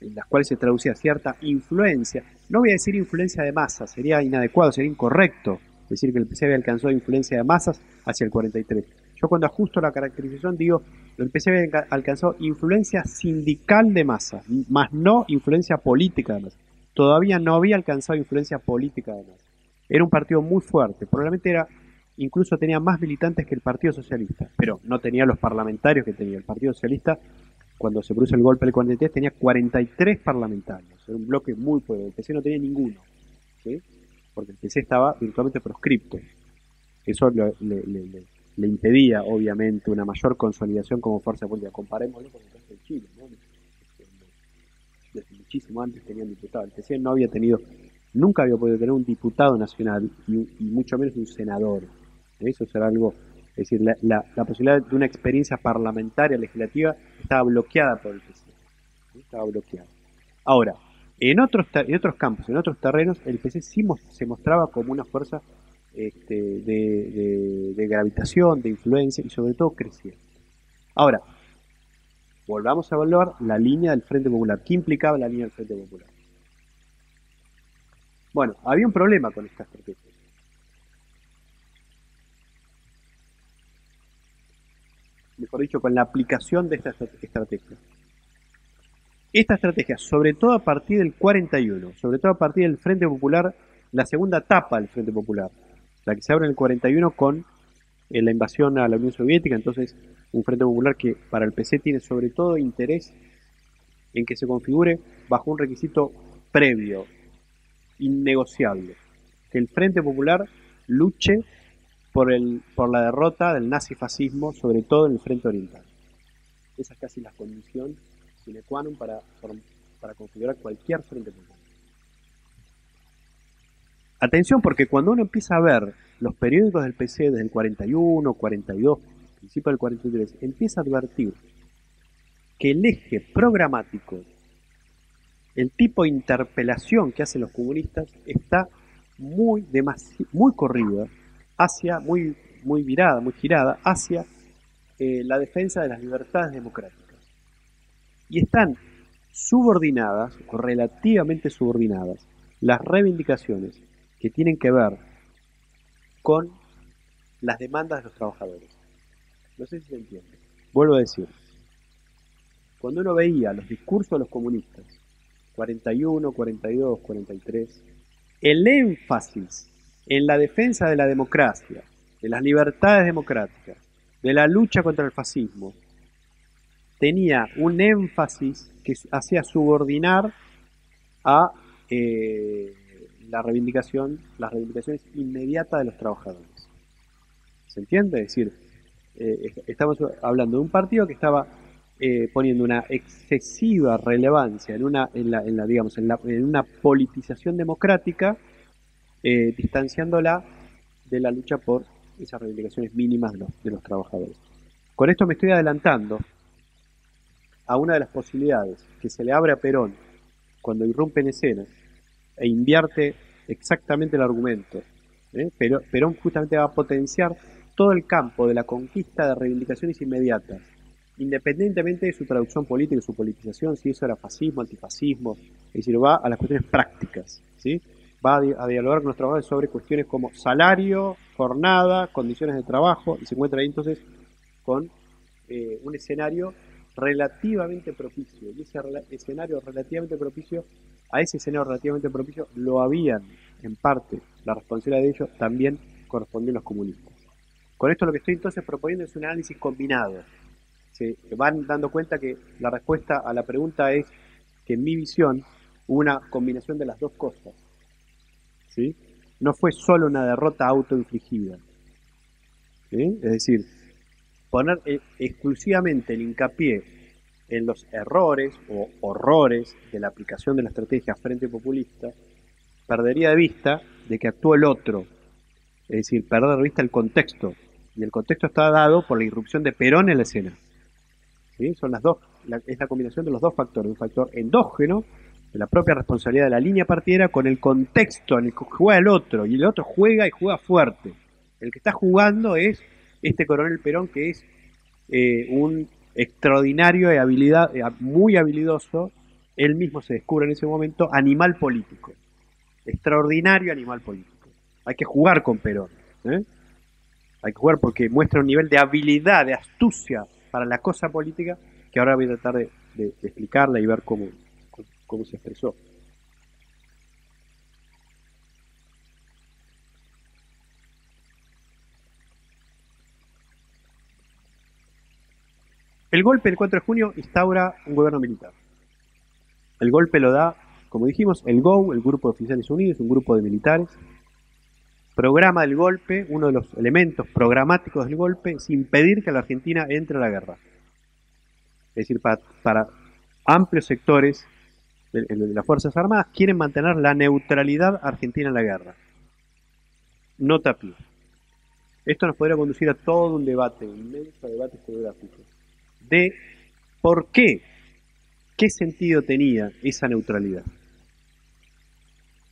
en las cuales se traducía cierta influencia. No voy a decir influencia de masas, sería inadecuado, sería incorrecto decir que el PC alcanzado influencia de masas hacia el 43 yo cuando ajusto la caracterización digo, el PC alcanzado influencia sindical de masa, más no influencia política de masa. Todavía no había alcanzado influencia política de masa. Era un partido muy fuerte, probablemente era incluso tenía más militantes que el Partido Socialista, pero no tenía los parlamentarios que tenía el Partido Socialista. Cuando se produce el golpe del 43 tenía 43 parlamentarios, era un bloque muy fuerte, el PC no tenía ninguno, porque el PC estaba virtualmente proscripto. Eso le, le impedía, obviamente, una mayor consolidación como fuerza política. Comparémoslo con el caso de Chile, ¿no? Desde muchísimo antes tenían diputados. El PC no había tenido, nunca había podido tener un diputado nacional y, mucho menos un senador. Eso será algo, es decir, la, posibilidad de una experiencia parlamentaria, legislativa, estaba bloqueada por el PC. Estaba bloqueada. Ahora, en otros, en otros campos, en otros terrenos, el PC sí se mostraba como una fuerza este, de, gravitación, de influencia y sobre todo crecía. Ahora, volvamos a evaluar la línea del Frente Popular. ¿Qué implicaba la línea del Frente Popular? Bueno, había un problema con esta estrategia. Mejor dicho, con la aplicación de esta estrategia. Esta estrategia, sobre todo a partir del 41, sobre todo a partir del Frente Popular, la segunda etapa del Frente Popular, la que se abre en el 41 con eh, la invasión a la Unión Soviética, entonces un Frente Popular que para el PC tiene sobre todo interés en que se configure bajo un requisito previo, innegociable, que el Frente Popular luche por, el, por la derrota del nazifascismo, sobre todo en el Frente Oriental. Esa es casi la condición sine qua non para, para configurar cualquier Frente Popular. Atención, porque cuando uno empieza a ver los periódicos del PC desde el 41, 42, principio del 43, empieza a advertir que el eje programático el tipo de interpelación que hacen los comunistas está muy, muy corrida hacia, muy, muy virada, muy girada hacia eh, la defensa de las libertades democráticas. Y están subordinadas, o relativamente subordinadas, las reivindicaciones que tienen que ver con las demandas de los trabajadores. No sé si se entiende. Vuelvo a decir, cuando uno veía los discursos de los comunistas 41, 42, 43, el énfasis en la defensa de la democracia, de las libertades democráticas, de la lucha contra el fascismo, tenía un énfasis que hacía subordinar a eh, la reivindicación, las reivindicaciones inmediatas de los trabajadores. ¿Se entiende? Es decir, eh, estamos hablando de un partido que estaba eh, poniendo una excesiva relevancia en una, en la, en la digamos, en, la, en, una politización democrática, eh, distanciándola de la lucha por esas reivindicaciones mínimas de los, trabajadores. Con esto me estoy adelantando a una de las posibilidades que se le abre a Perón cuando irrumpe en escena e invierte exactamente el argumento. ¿eh? Pero Perón justamente va a potenciar todo el campo de la conquista de reivindicaciones inmediatas independientemente de su traducción política y su politización, si eso era fascismo, antifascismo, es decir, va a las cuestiones prácticas, ¿sí? va a, dialogar con los trabajadores sobre cuestiones como salario, jornada, condiciones de trabajo, y se encuentra ahí entonces con eh, un escenario relativamente propicio, y ese escenario relativamente propicio, a ese escenario relativamente propicio lo habían, en parte, la responsabilidad de ellos también correspondió a los comunistas. Con esto lo que estoy entonces proponiendo es un análisis combinado, se van dando cuenta que la respuesta a la pregunta es que en mi visión una combinación de las dos cosas. ¿sí? No fue solo una derrota autoinfligida. Es decir, poner eh, exclusivamente el hincapié en los errores o horrores de la aplicación de la estrategia frente populista, perdería de vista de que actuó el otro, es decir, perder de vista el contexto, y el contexto está dado por la irrupción de Perón en la escena. Son las dos, es la combinación de los dos factores, un factor endógeno, de la propia responsabilidad de la línea partidera, con el contexto en el que juega el otro, y el otro juega y juega fuerte. El que está jugando es este coronel Perón, que es eh, un extraordinario y habilidad, eh, muy habilidoso, él mismo se descubre en ese momento, animal político. Extraordinario animal político. Hay que jugar con Perón. ¿eh? Hay que jugar porque muestra un nivel de habilidad, de astucia para la cosa política, que ahora voy a tratar de, explicarla y ver cómo, cómo se expresó. El golpe del 4 de junio instaura un gobierno militar. El golpe lo da, como dijimos, el GO, el Grupo de Oficiales Unidos, un grupo de militares, programa del golpe, uno de los elementos programáticos del golpe, es impedir que la Argentina entre a la guerra. Es decir, para, amplios sectores de, las Fuerzas Armadas quieren mantener la neutralidad argentina en la guerra. No tapio. Esto nos podría conducir a todo un debate, un inmenso debate geográfico, de por qué ¿qué sentido tenía esa neutralidad?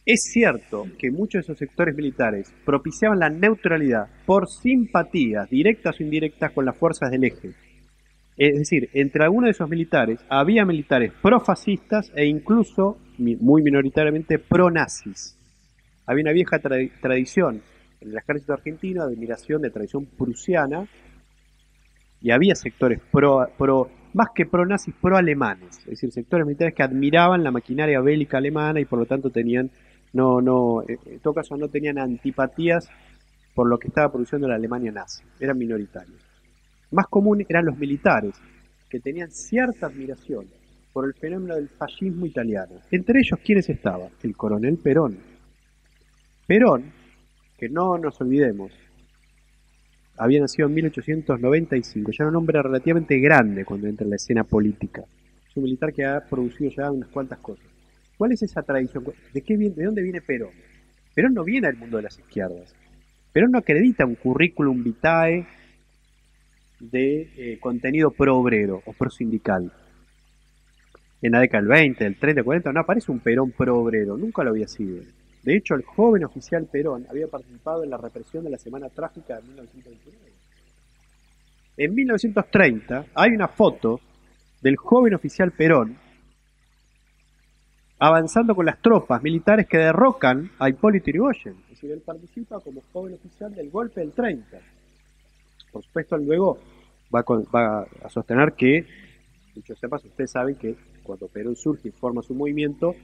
Es cierto que muchos de esos sectores militares propiciaban la neutralidad por simpatías directas o indirectas con las fuerzas del eje. Es decir, entre algunos de esos militares había militares profascistas e incluso, muy minoritariamente, pro-nazis. Había una vieja tradición en el ejército argentino de admiración de tradición prusiana y había sectores pro, más que pro-nazis, pro-alemanes, es decir, sectores militares que admiraban la maquinaria bélica alemana y por lo tanto tenían no, no, eh, en todo caso no tenían antipatías por lo que estaba produciendo la Alemania nazi, eran minoritarios. Más común eran los militares, que tenían cierta admiración por el fenómeno del fascismo italiano. Entre ellos, ¿quiénes estaban? El coronel Perón. Perón, que no nos olvidemos, había nacido en 1895, ya era un hombre relativamente grande cuando entra en la escena política. Es un militar que ha producido ya unas cuantas cosas. ¿Cuál es esa tradición? ¿De, qué viene, ¿De dónde viene Perón? Perón no viene del mundo de las izquierdas. Perón no acredita un currículum vitae de eh, contenido pro obrero o pro sindical. En la década del 20, del 30, del 40, no aparece un Perón pro obrero, nunca lo había sido. De hecho, el joven oficial Perón había participado en la represión de la Semana Trágica de 1929. En 1930 hay una foto del joven oficial Perón avanzando con las tropas militares que derrocan a Hipólito Yrigoyen. Es decir, él participa como joven oficial del golpe del 30. Por supuesto, luego va, a sostener que, dicho sepas, ustedes saben que cuando Perón surge y forma su movimiento,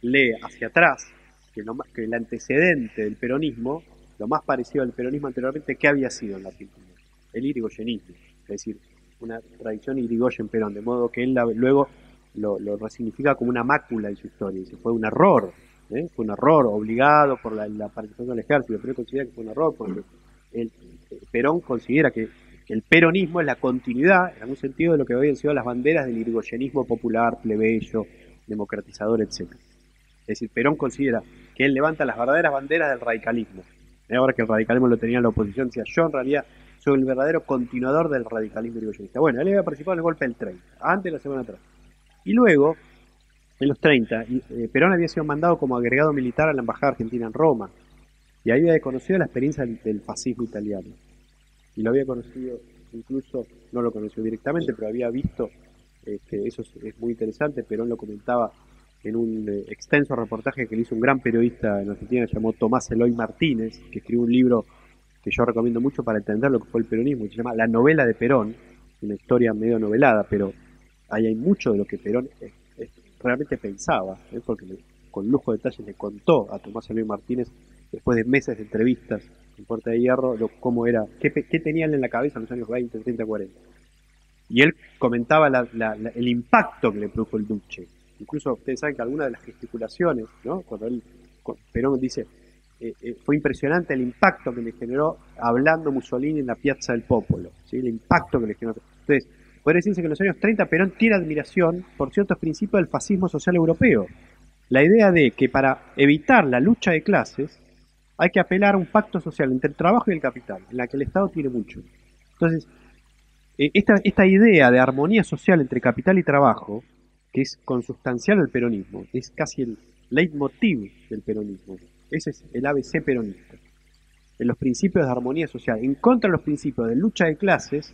lee hacia atrás que, que el antecedente del peronismo, lo más parecido al peronismo anteriormente, ¿qué había sido en la Argentina? El irigoyenismo, es decir, una tradición irigoyen-perón, de modo que él luego lo, resignifica como una mácula en su historia. Dice, fue un error, ¿eh? fue un error obligado por la, participación del ejército, pero él considera que fue un error porque Perón considera que el peronismo es la continuidad, en algún sentido, de lo que habían sido las banderas del irigoyenismo popular, plebeyo, democratizador, etc. Es decir, Perón considera que él levanta las verdaderas banderas del radicalismo. Ahora que el radicalismo lo tenía en la oposición, decía, yo en realidad soy el verdadero continuador del radicalismo irigoyenista. Bueno, él había participado en el golpe del 30, antes de la semana atrás. Y luego, en los 30, eh, Perón había sido mandado como agregado militar a la Embajada Argentina en Roma. Y ahí había conocido la experiencia del, fascismo italiano. Y lo había conocido, incluso, no lo conoció directamente, pero había visto, que este, eso es, muy interesante, Perón lo comentaba en un eh, extenso reportaje que le hizo un gran periodista en Argentina llamado Tomás Eloy Martínez, que escribió un libro que yo recomiendo mucho para entender lo que fue el peronismo, que se llama La novela de Perón, una historia medio novelada, pero ahí hay mucho de lo que Perón eh, eh, realmente pensaba, ¿eh? porque con lujo de detalles le contó a Tomás Eloy Martínez, después de meses de entrevistas en Puerta de Hierro, cómo era, qué, tenía él en la cabeza en los años 20, 30, 40. Y él comentaba el impacto que le produjo el Duce. Incluso ustedes saben que algunas de las gesticulaciones, ¿no? cuando él, Perón dice, fue impresionante el impacto que le generó hablando Mussolini en la Piazza del Popolo, ¿sí? el impacto que le generó. Podría decirse que en los años 30 Perón tiene admiración por ciertos principios del fascismo social europeo. La idea de que para evitar la lucha de clases hay que apelar a un pacto social entre el trabajo y el capital, en la que el Estado tiene mucho. Entonces, eh, esta, esta idea de armonía social entre capital y trabajo, que es consustancial al peronismo, es casi el leitmotiv del peronismo. Ese es el ABC peronista. En los principios de armonía social, en contra de los principios de lucha de clases,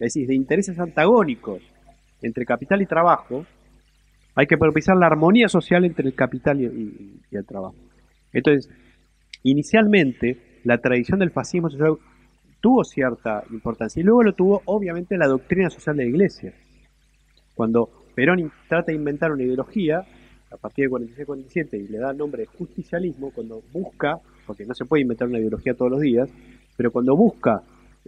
es decir, de intereses antagónicos entre capital y trabajo, hay que propiciar la armonía social entre el capital y, el trabajo. Entonces, inicialmente, la tradición del fascismo social tuvo cierta importancia y luego lo tuvo, obviamente, la doctrina social de la Iglesia. Cuando Perón trata de inventar una ideología, a partir de 46-47, y le da el nombre de justicialismo, cuando busca, porque no se puede inventar una ideología todos los días, pero cuando busca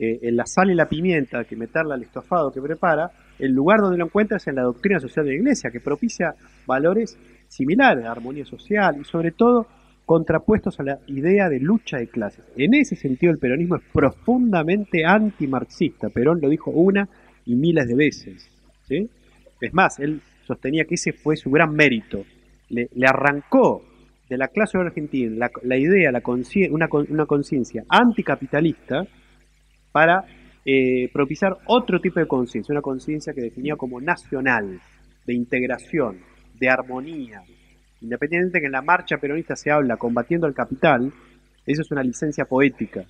eh, en la sal y la pimienta, que meterla al estofado que prepara, el lugar donde lo encuentra es en la doctrina social de la Iglesia, que propicia valores similares, armonía social y sobre todo contrapuestos a la idea de lucha de clases. En ese sentido el peronismo es profundamente antimarxista. Perón lo dijo una y miles de veces. Es más, él sostenía que ese fue su gran mérito. Le, arrancó de la clase argentina la, idea, la una, una conciencia anticapitalista, para eh, propiciar otro tipo de conciencia, una conciencia que definía como nacional, de integración, de armonía, independientemente que en la marcha peronista se habla combatiendo el capital, eso es una licencia poética.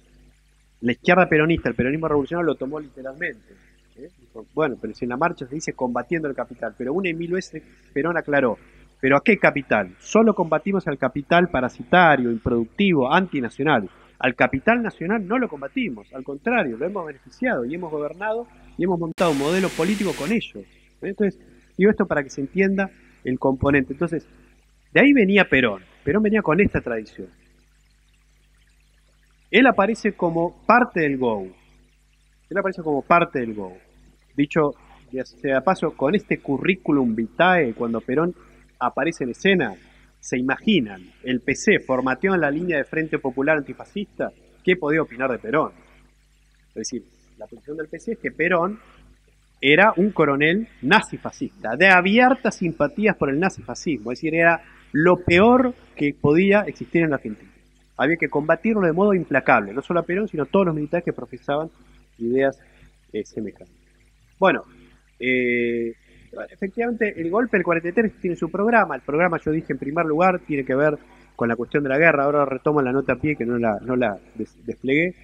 La izquierda peronista, el peronismo revolucionario lo tomó literalmente. ¿eh? bueno, pero si en la marcha se dice combatiendo el capital, pero una y mil veces Perón aclaró, ¿pero a qué capital? Solo combatimos al capital parasitario, improductivo, antinacional. Al capital nacional no lo combatimos, al contrario, lo hemos beneficiado y hemos gobernado y hemos montado un modelo político con ellos. Entonces, digo esto para que se entienda el componente. Entonces, de ahí venía Perón. Perón venía con esta tradición. Él aparece como parte del GO. Él aparece como parte del GO. Dicho sea paso, con este currículum vitae, cuando Perón aparece en escena, se imaginan el PC formateó en la línea de Frente Popular Antifascista, ¿qué podía opinar de Perón? Es decir, la posición del PC es que Perón era un coronel nazifascista, de abiertas simpatías por el nazifascismo, es decir, era lo peor que podía existir en la Argentina. Había que combatirlo de modo implacable, no solo a Perón, sino a todos los militares que profesaban ideas eh, semejantes. Bueno, eh, efectivamente el golpe del 43 tiene su programa, el programa yo dije en primer lugar tiene que ver con la cuestión de la guerra, ahora retomo la nota a pie que no la, no la desplegué,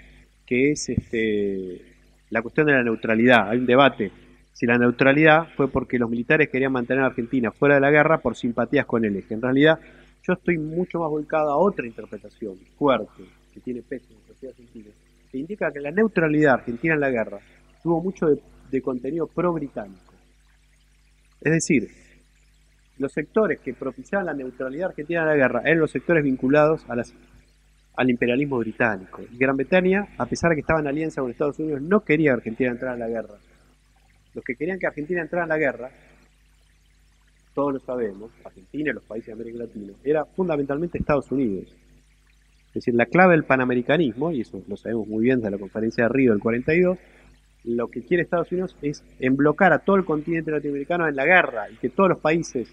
que es este, la cuestión de la neutralidad, hay un debate si la neutralidad fue porque los militares querían mantener a Argentina fuera de la guerra por simpatías con el eje. En realidad, yo estoy mucho más volcado a otra interpretación fuerte, que tiene peso en la sociedad argentina, que indica que la neutralidad argentina en la guerra tuvo mucho de, contenido pro-británico. Es decir, los sectores que propiciaban la neutralidad argentina en la guerra eran los sectores vinculados al imperialismo británico. Gran Bretaña, a pesar de que estaba en alianza con Estados Unidos, no quería que Argentina entrara en la guerra los que querían que Argentina entrara en la guerra, todos lo sabemos, Argentina y los países de América Latina, era fundamentalmente Estados Unidos. Es decir, la clave del panamericanismo, y eso lo sabemos muy bien de la conferencia de Río del 42, lo que quiere Estados Unidos es emblocar a todo el continente latinoamericano en la guerra y que todos los países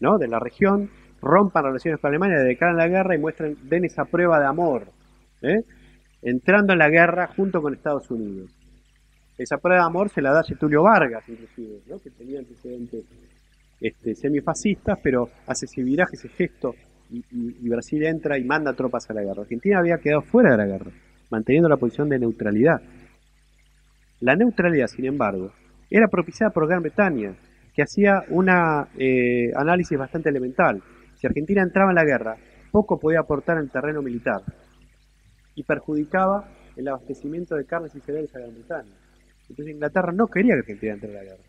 ¿no? de la región rompan relaciones con Alemania, declaran la guerra y muestren, den esa prueba de amor, ¿eh? entrando en la guerra junto con Estados Unidos. Esa prueba de amor se la da Getulio Vargas, inclusive, ¿no? que tenía antecedentes este, semifascistas, pero hace ese viraje, ese gesto, y, Brasil entra y manda tropas a la guerra. Argentina había quedado fuera de la guerra, manteniendo la posición de neutralidad. La neutralidad, sin embargo, era propiciada por Gran Bretaña, que hacía un eh, análisis bastante elemental. Si Argentina entraba en la guerra, poco podía aportar en el terreno militar y perjudicaba el abastecimiento de carnes y cereales a Gran Bretaña. Entonces Inglaterra no quería que Argentina entrara a la guerra.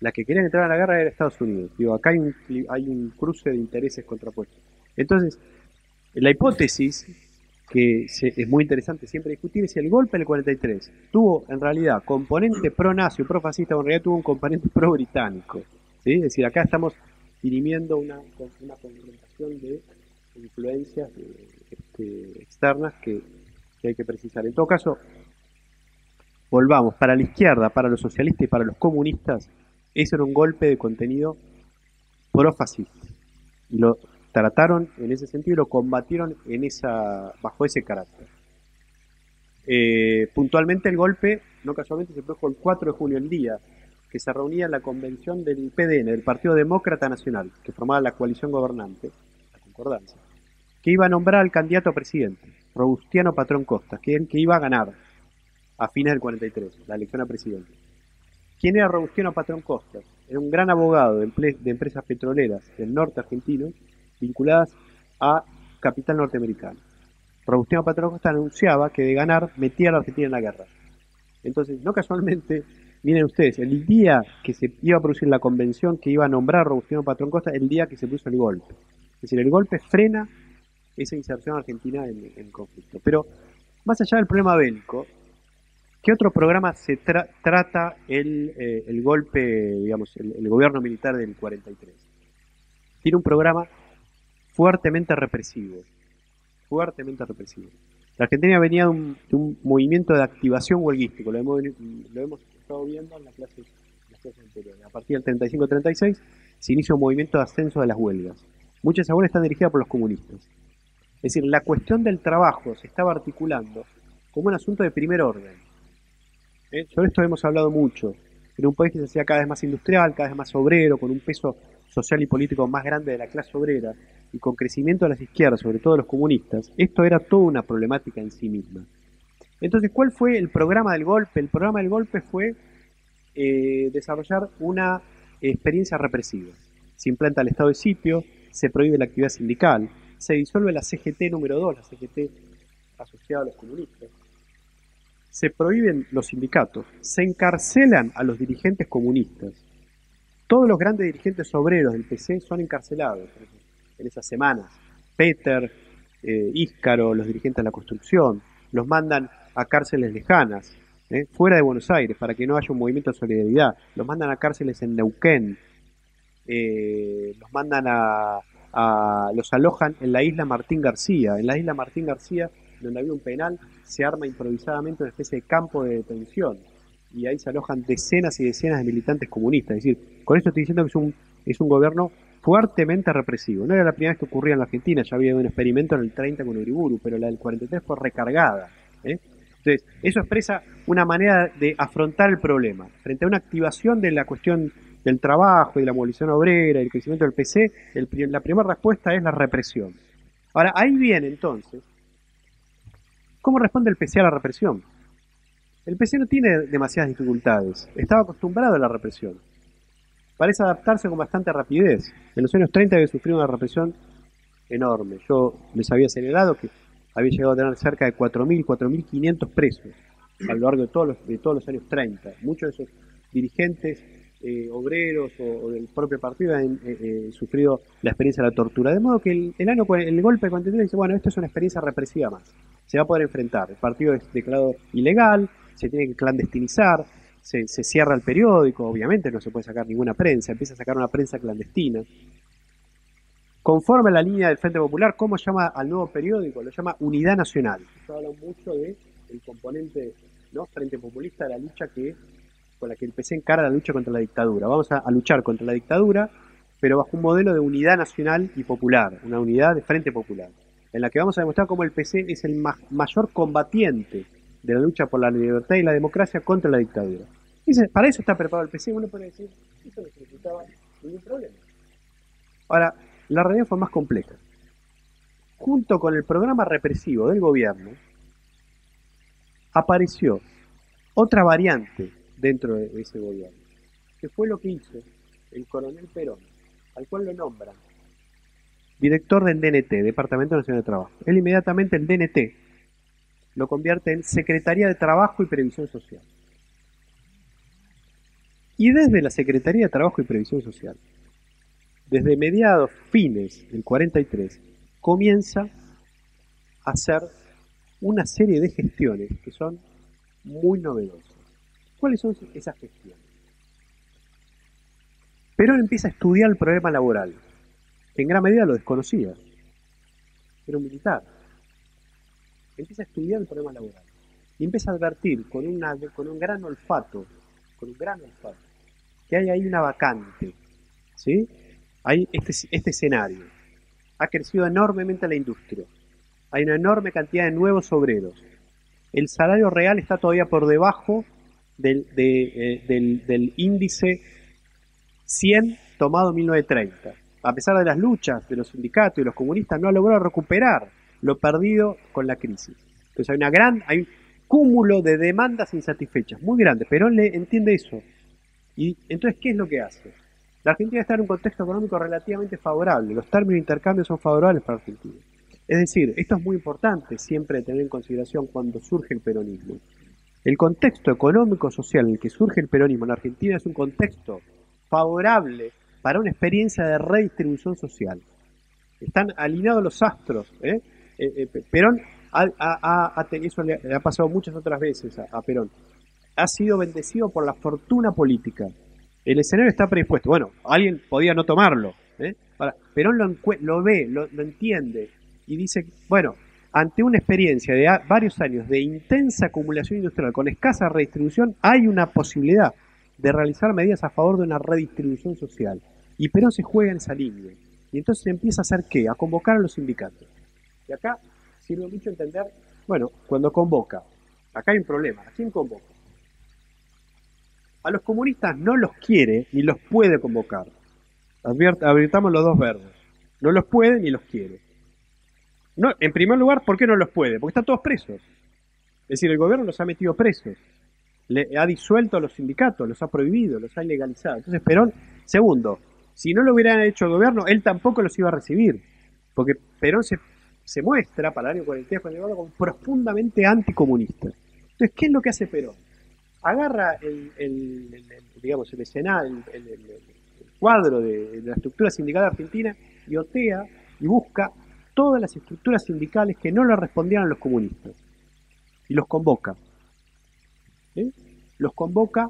La que quería entrar a la guerra era Estados Unidos. Digo, acá hay un, hay un cruce de intereses contrapuestos. Entonces, la hipótesis que es muy interesante siempre discutir si el golpe del 43 tuvo en realidad componente pro-nazi o pro-fascista, o en realidad tuvo un componente pro-británico. ¿sí? Es decir, acá estamos dirimiendo una, una confrontación de influencias este, externas que, que hay que precisar. En todo caso, volvamos, para la izquierda, para los socialistas y para los comunistas, eso era un golpe de contenido pro-fascista. Lo trataron en ese sentido y lo combatieron en esa, bajo ese carácter. Eh, puntualmente el golpe, no casualmente, se produjo el 4 de junio, el día que se reunía la convención del PDN, del Partido Demócrata Nacional, que formaba la coalición gobernante, la concordancia, que iba a nombrar al candidato a presidente, Robustiano Patrón Costa, que, que iba a ganar a fines del 43, la elección a presidente. ¿Quién era Robustiano Patrón Costas? Era un gran abogado de, empresas petroleras del norte argentino vinculadas a capital norteamericano. Robustiano Patrón Costas anunciaba que de ganar metía a la Argentina en la guerra. Entonces, no casualmente, miren ustedes, el día que se iba a producir la convención que iba a nombrar Robustiano Patrón Costa, el día que se puso el golpe. Es decir, el golpe frena esa inserción argentina en, el conflicto. Pero más allá del problema bélico, ¿Qué otro programa se trata el, eh, el, golpe, digamos, el, gobierno militar del 43? Tiene un programa fuertemente represivo, fuertemente represivo. La Argentina venía de un, movimiento de activación huelguístico, lo hemos, estado viendo en las clases, anteriores. A partir del 35-36 se inicia un movimiento de ascenso de las huelgas. Muchas huelgas están dirigidas por los comunistas. Es decir, la cuestión del trabajo se estaba articulando como un asunto de primer orden ¿eh? Sobre esto hemos hablado mucho. Era un país que se hacía cada vez más industrial, cada vez más obrero, con un peso social y político más grande de la clase obrera y con crecimiento de las izquierdas, sobre todo de los comunistas, esto era toda una problemática en sí misma. Entonces, ¿cuál fue el programa del golpe? El programa del golpe fue eh, desarrollar una experiencia represiva. Se implanta el estado de sitio, se prohíbe la actividad sindical, se disuelve la CGT número 2, la CGT asociada a los comunistas, se prohíben los sindicatos, se encarcelan a los dirigentes comunistas. Todos los grandes dirigentes obreros del PC son encarcelados en esas semanas. Peter, eh, Íscaro, los dirigentes de la construcción, los mandan a cárceles lejanas, ¿eh? fuera de Buenos Aires, para que no haya un movimiento de solidaridad. Los mandan a cárceles en Neuquén, eh, los mandan a, los alojan en la isla Martín García. En la isla Martín García, donde había un penal, se arma improvisadamente una especie de campo de detención. Y ahí se alojan decenas y decenas de militantes comunistas. Es decir, con esto estoy diciendo que es un, es un gobierno fuertemente represivo. No era la primera vez que ocurría en la Argentina, ya había un experimento en el 30 con Uriburu, pero la del 43 fue recargada. ¿eh? Entonces, eso expresa una manera de afrontar el problema. Frente a una activación de la cuestión del trabajo y de la movilización obrera y el crecimiento del PC, la primera respuesta es la represión. Ahora, ahí viene entonces, ¿cómo responde el PC a la represión? El PC no tiene demasiadas dificultades, estaba acostumbrado a la represión. Parece adaptarse con bastante rapidez. En los años 30 había sufrido una represión enorme. Yo les había señalado que había llegado a tener cerca de 4.000, 4.500 presos a lo largo de todos los, de todos los años 30. Muchos de esos dirigentes eh, obreros o, del propio partido han eh, eh, sufrido la experiencia de la tortura. De modo que el, el, año, el golpe de contenido dice, bueno, esto es una experiencia represiva más. Se va a poder enfrentar. El partido es declarado ilegal, se tiene que clandestinizar, se, se cierra el periódico, obviamente no se puede sacar ninguna prensa, empieza a sacar una prensa clandestina conforme a la línea del Frente Popular, ¿cómo llama al nuevo periódico? Lo llama Unidad Nacional. Yo hablo mucho del el componente ¿no? Frente Populista de la lucha que con la que el PC encara la lucha contra la dictadura. Vamos a, luchar contra la dictadura, pero bajo un modelo de unidad nacional y popular, una unidad de Frente Popular, en la que vamos a demostrar cómo el PC es el mayor combatiente de la lucha por la libertad y la democracia contra la dictadura. Dice, para eso está preparado el PC, uno puede decir, eso no significaba ningún problema. Ahora, la realidad fue más compleja. Junto con el programa represivo del gobierno, apareció otra variante dentro de ese gobierno, que fue lo que hizo el coronel Perón, al cual lo nombran director del DNT, Departamento Nacional de Trabajo. Él inmediatamente el DNT lo convierte en Secretaría de Trabajo y Previsión Social. Y desde la Secretaría de Trabajo y Previsión Social desde mediados, fines del 43, comienza a hacer una serie de gestiones que son muy novedosas. ¿Cuáles son esas gestiones? Perón empieza a estudiar el problema laboral, que en gran medida lo desconocía. Era un militar. Empieza a estudiar el problema laboral y empieza a advertir con, una, con un gran olfato, con un gran olfato, que hay ahí una vacante, ¿sí? hay este, este escenario. Ha crecido enormemente la industria. Hay una enorme cantidad de nuevos obreros. El salario real está todavía por debajo del, eh, del, índice 100 tomado en 1930. A pesar de las luchas de los sindicatos y los comunistas, no ha logrado recuperar lo perdido con la crisis. Entonces hay una gran, hay un cúmulo de demandas insatisfechas, muy grande. Perón le entiende eso. Y entonces, ¿qué es lo que hace? La Argentina está en un contexto económico relativamente favorable. Los términos de intercambio son favorables para Argentina. Es decir, esto es muy importante siempre tener en consideración cuando surge el peronismo. El contexto económico-social en el que surge el peronismo en Argentina es un contexto favorable para una experiencia de redistribución social. Están alineados los astros. ¿eh? Eh, eh, Perón, ha, eso le, ha pasado muchas otras veces a Perón, ha sido bendecido por la fortuna política el escenario está predispuesto. Bueno, alguien podía no tomarlo. ¿eh? Perón lo, lo ve, lo, entiende y dice, bueno, ante una experiencia de varios años de intensa acumulación industrial con escasa redistribución, hay una posibilidad de realizar medidas a favor de una redistribución social. Y Perón se juega en esa línea. Y entonces empieza a hacer qué? A convocar a los sindicatos. Y acá sirve mucho entender, bueno, cuando convoca, acá hay un problema. ¿A quién convoca? A los comunistas no los quiere ni los puede convocar. Advirtamos los dos verbos. No los puede ni los quiere. No, en primer lugar, ¿por qué no los puede? Porque están todos presos. Es decir, el gobierno los ha metido presos. Le, ha disuelto a los sindicatos, los ha prohibido, los ha ilegalizado. Entonces, Perón, segundo, si no lo hubieran hecho el gobierno, él tampoco los iba a recibir. Porque Perón se, se muestra, para el año 43, como profundamente anticomunista. Entonces, ¿qué es lo que hace Perón? Agarra el, digamos, el escenario, el, cuadro de, la estructura sindical argentina y otea y busca todas las estructuras sindicales que no le respondían a los comunistas y los convoca. Los convoca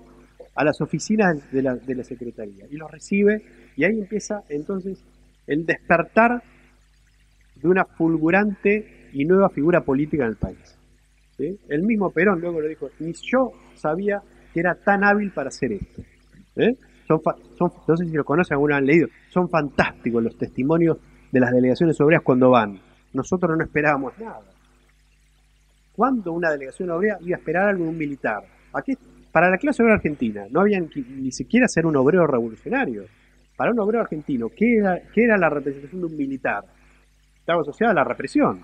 a las oficinas de la, de la Secretaría y los recibe y ahí empieza entonces el despertar de una fulgurante y nueva figura política en el país. El mismo Perón luego lo dijo, ni yo sabía que era tan hábil para hacer esto. ¿eh? Son, no sé si lo conocen, algunos han leído, son fantásticos los testimonios de las delegaciones obreras cuando van. Nosotros no esperábamos nada. ¿Cuándo una delegación obrera iba a esperar algo de un militar? Para la clase obrera argentina, no había ni siquiera ser un obrero revolucionario. Para un obrero argentino, ¿qué era, qué era la representación de un militar? Estaba asociada a la represión.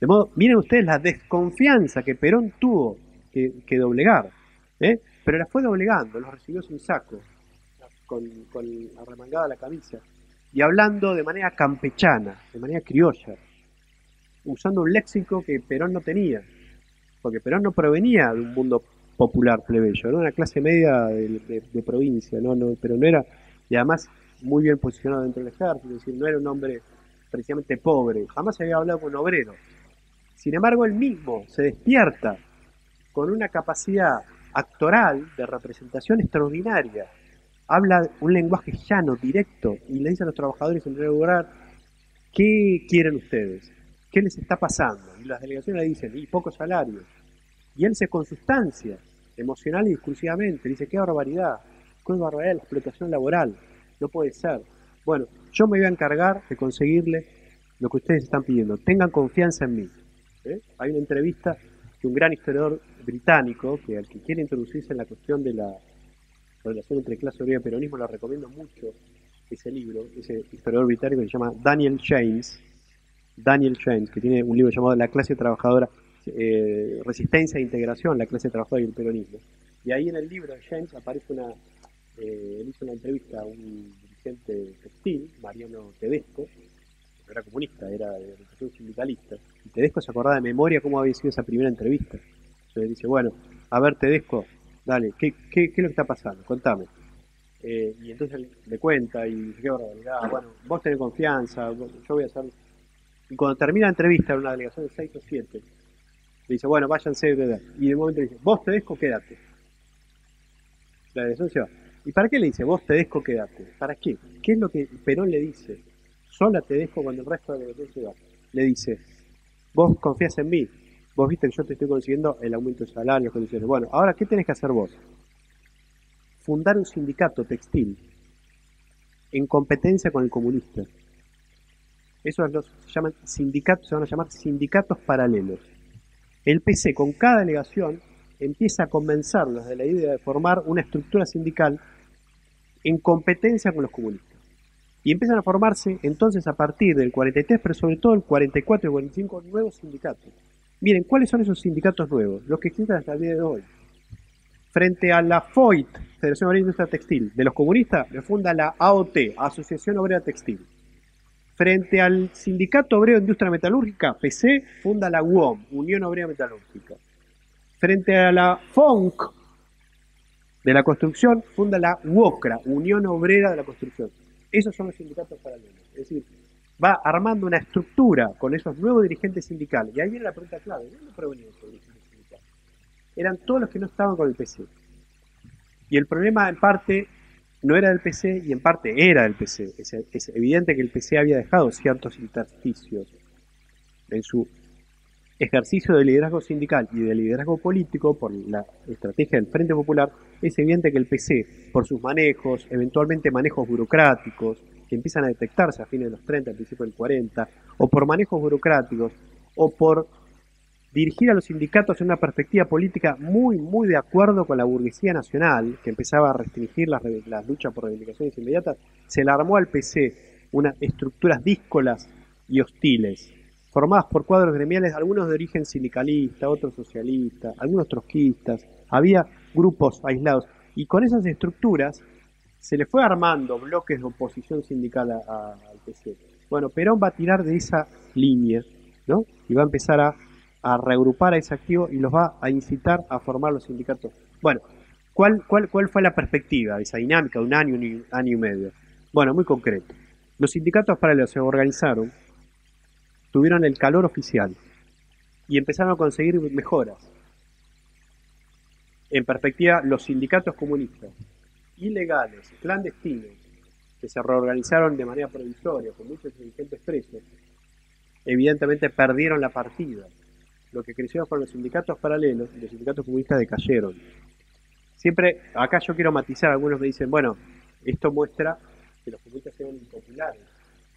De modo, miren ustedes la desconfianza que Perón tuvo que, doblegar. ¿eh? Pero la fue doblegando, los recibió sin saco, con, con arremangada la camisa, y hablando de manera campechana, de manera criolla, usando un léxico que Perón no tenía, porque Perón no provenía de un mundo popular plebeyo, era una clase media de, provincia, ¿no? No, pero no era, y además muy bien posicionado dentro del ejército, es decir, no era un hombre precisamente pobre, jamás había hablado con un obrero. Sin embargo, él mismo se despierta con una capacidad actoral de representación extraordinaria. Habla un lenguaje llano, directo, y le dice a los trabajadores en primer lugar, ¿qué quieren ustedes? ¿Qué les está pasando? Y las delegaciones le dicen, y pocos salarios. Y él se consustancia, emocional y discursivamente, dice, qué barbaridad, qué barbaridad la explotación laboral, no puede ser. Bueno, yo me voy a encargar de conseguirle lo que ustedes están pidiendo, tengan confianza en mí. ¿Eh? Hay una entrevista que un gran historiador británico, que al que quiere introducirse en la cuestión de la relación entre clase obrera y peronismo, le recomiendo mucho ese libro, ese historiador británico que se llama Daniel James, Daniel James, que tiene un libro llamado La clase trabajadora, eh, Resistencia e Integración, la clase trabajadora y el peronismo. Y ahí en el libro de James aparece una, eh, él hizo una entrevista a un dirigente textil, Mariano Tedesco, no era comunista, era de organización sindicalista, y Tedesco se acordaba de memoria cómo había sido esa primera entrevista. Entonces dice, bueno, a ver Tedesco, dale, ¿qué, es lo que está pasando? Contame. Eh, y entonces le cuenta y dice, qué barbaridad, bueno, vos tenés confianza, yo voy a hacer... Y cuando termina la entrevista en una delegación de 6 o 7, le dice, bueno, váyanse, y de momento le dice, vos Tedesco, quédate. La delegación se va. ¿Y para qué le dice, vos Tedesco, quédate? ¿Para qué? ¿Qué es lo que Perón le dice? sola te dejo cuando el resto de la se Le dice, vos confías en mí, vos viste que yo te estoy consiguiendo el aumento de salario, condiciones. Bueno, ahora, ¿qué tenés que hacer vos? Fundar un sindicato textil en competencia con el comunista. Esos se llaman sindicatos, se van a llamar sindicatos paralelos. El PC con cada delegación empieza a convencerlos de la idea de formar una estructura sindical en competencia con los comunistas. Y empiezan a formarse entonces a partir del 43, pero sobre todo el 44 y 45 nuevos sindicatos. Miren, ¿cuáles son esos sindicatos nuevos? Los que existen hasta el día de hoy. Frente a la FOIT, Federación Obrera Industria Textil, de los comunistas, funda la AOT, Asociación Obrera Textil. Frente al Sindicato Obrero de Industria Metalúrgica, PC, funda la UOM, Unión Obrera Metalúrgica. Frente a la FONC de la construcción, funda la UOCRA, Unión Obrera de la Construcción. Esos son los sindicatos paralelos. Es decir, va armando una estructura con esos nuevos dirigentes sindicales. Y ahí viene la pregunta clave. ¿De dónde provenían esos dirigentes sindicales? Eran todos los que no estaban con el PC. Y el problema en parte no era del PC y en parte era del PC. Es, es evidente que el PC había dejado ciertos intersticios en su ejercicio de liderazgo sindical y de liderazgo político por la estrategia del Frente Popular, es evidente que el PC, por sus manejos, eventualmente manejos burocráticos, que empiezan a detectarse a fines de los 30, al principio del 40, o por manejos burocráticos, o por dirigir a los sindicatos en una perspectiva política muy, muy de acuerdo con la burguesía nacional, que empezaba a restringir las, las luchas por reivindicaciones inmediatas, se le armó al PC unas estructuras díscolas y hostiles, formadas por cuadros gremiales, algunos de origen sindicalista, otros socialista, algunos trotskistas, había grupos aislados, y con esas estructuras se le fue armando bloques de oposición sindical al PC. Bueno, Perón va a tirar de esa línea, ¿no? Y va a empezar a, reagrupar a ese activo y los va a incitar a formar los sindicatos. Bueno, ¿cuál, cuál, cuál fue la perspectiva de esa dinámica de un año, un año y medio? Bueno, muy concreto. Los sindicatos paralelos se organizaron, tuvieron el calor oficial y empezaron a conseguir mejoras. En perspectiva, los sindicatos comunistas ilegales, clandestinos, que se reorganizaron de manera provisoria, con muchos dirigentes presos, evidentemente perdieron la partida. Lo que crecieron fueron los sindicatos paralelos y los sindicatos comunistas decayeron. Siempre, acá yo quiero matizar, algunos me dicen, bueno, esto muestra que los comunistas eran impopulares.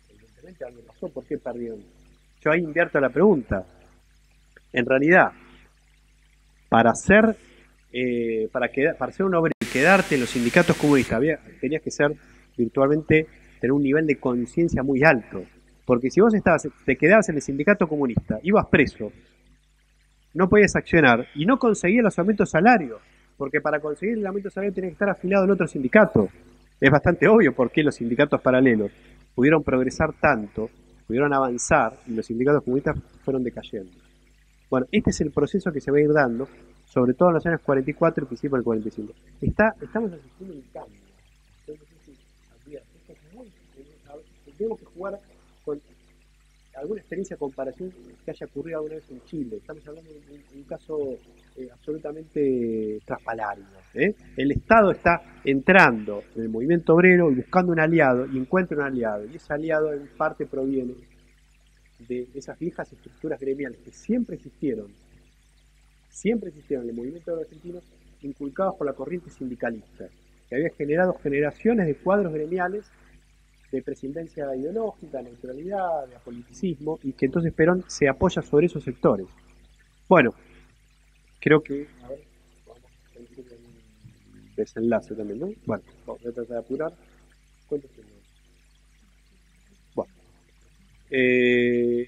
Evidentemente algo pasó, ¿por qué perdieron? Yo ahí invierto la pregunta. En realidad, para ser, eh, para, quedar, para ser un obrero y quedarte en los sindicatos comunistas, había, tenías que ser virtualmente tener un nivel de conciencia muy alto. Porque si vos estabas, te quedabas en el sindicato comunista, ibas preso, no podías accionar y no conseguías los aumentos salarios. Porque para conseguir el aumento salario tenías que estar afiliado en otro sindicato. Es bastante obvio por qué los sindicatos paralelos pudieron progresar tanto, pudieron avanzar y los sindicatos comunistas fueron decayendo. Bueno, este es el proceso que se va a ir dando, sobre todo en los años 44 y principio del 45. Está, estamos asistiendo a un cambio tenemos que jugar con alguna experiencia comparación que haya ocurrido alguna vez en Chile. Estamos hablando de un, caso eh, absolutamente traspalario. ¿eh? El Estado está entrando en el movimiento obrero y buscando un aliado y encuentra un aliado. Y ese aliado en parte proviene de esas viejas estructuras gremiales que siempre existieron, siempre existieron en el movimiento obrero argentino, inculcados por la corriente sindicalista, que había generado generaciones de cuadros gremiales de presidencia ideológica, neutralidad, de apoliticismo, y que entonces Perón se apoya sobre esos sectores. Bueno, creo que... A ver, vamos a un desenlace también, ¿no? Bueno, voy a tratar de apurar. Bueno, eh,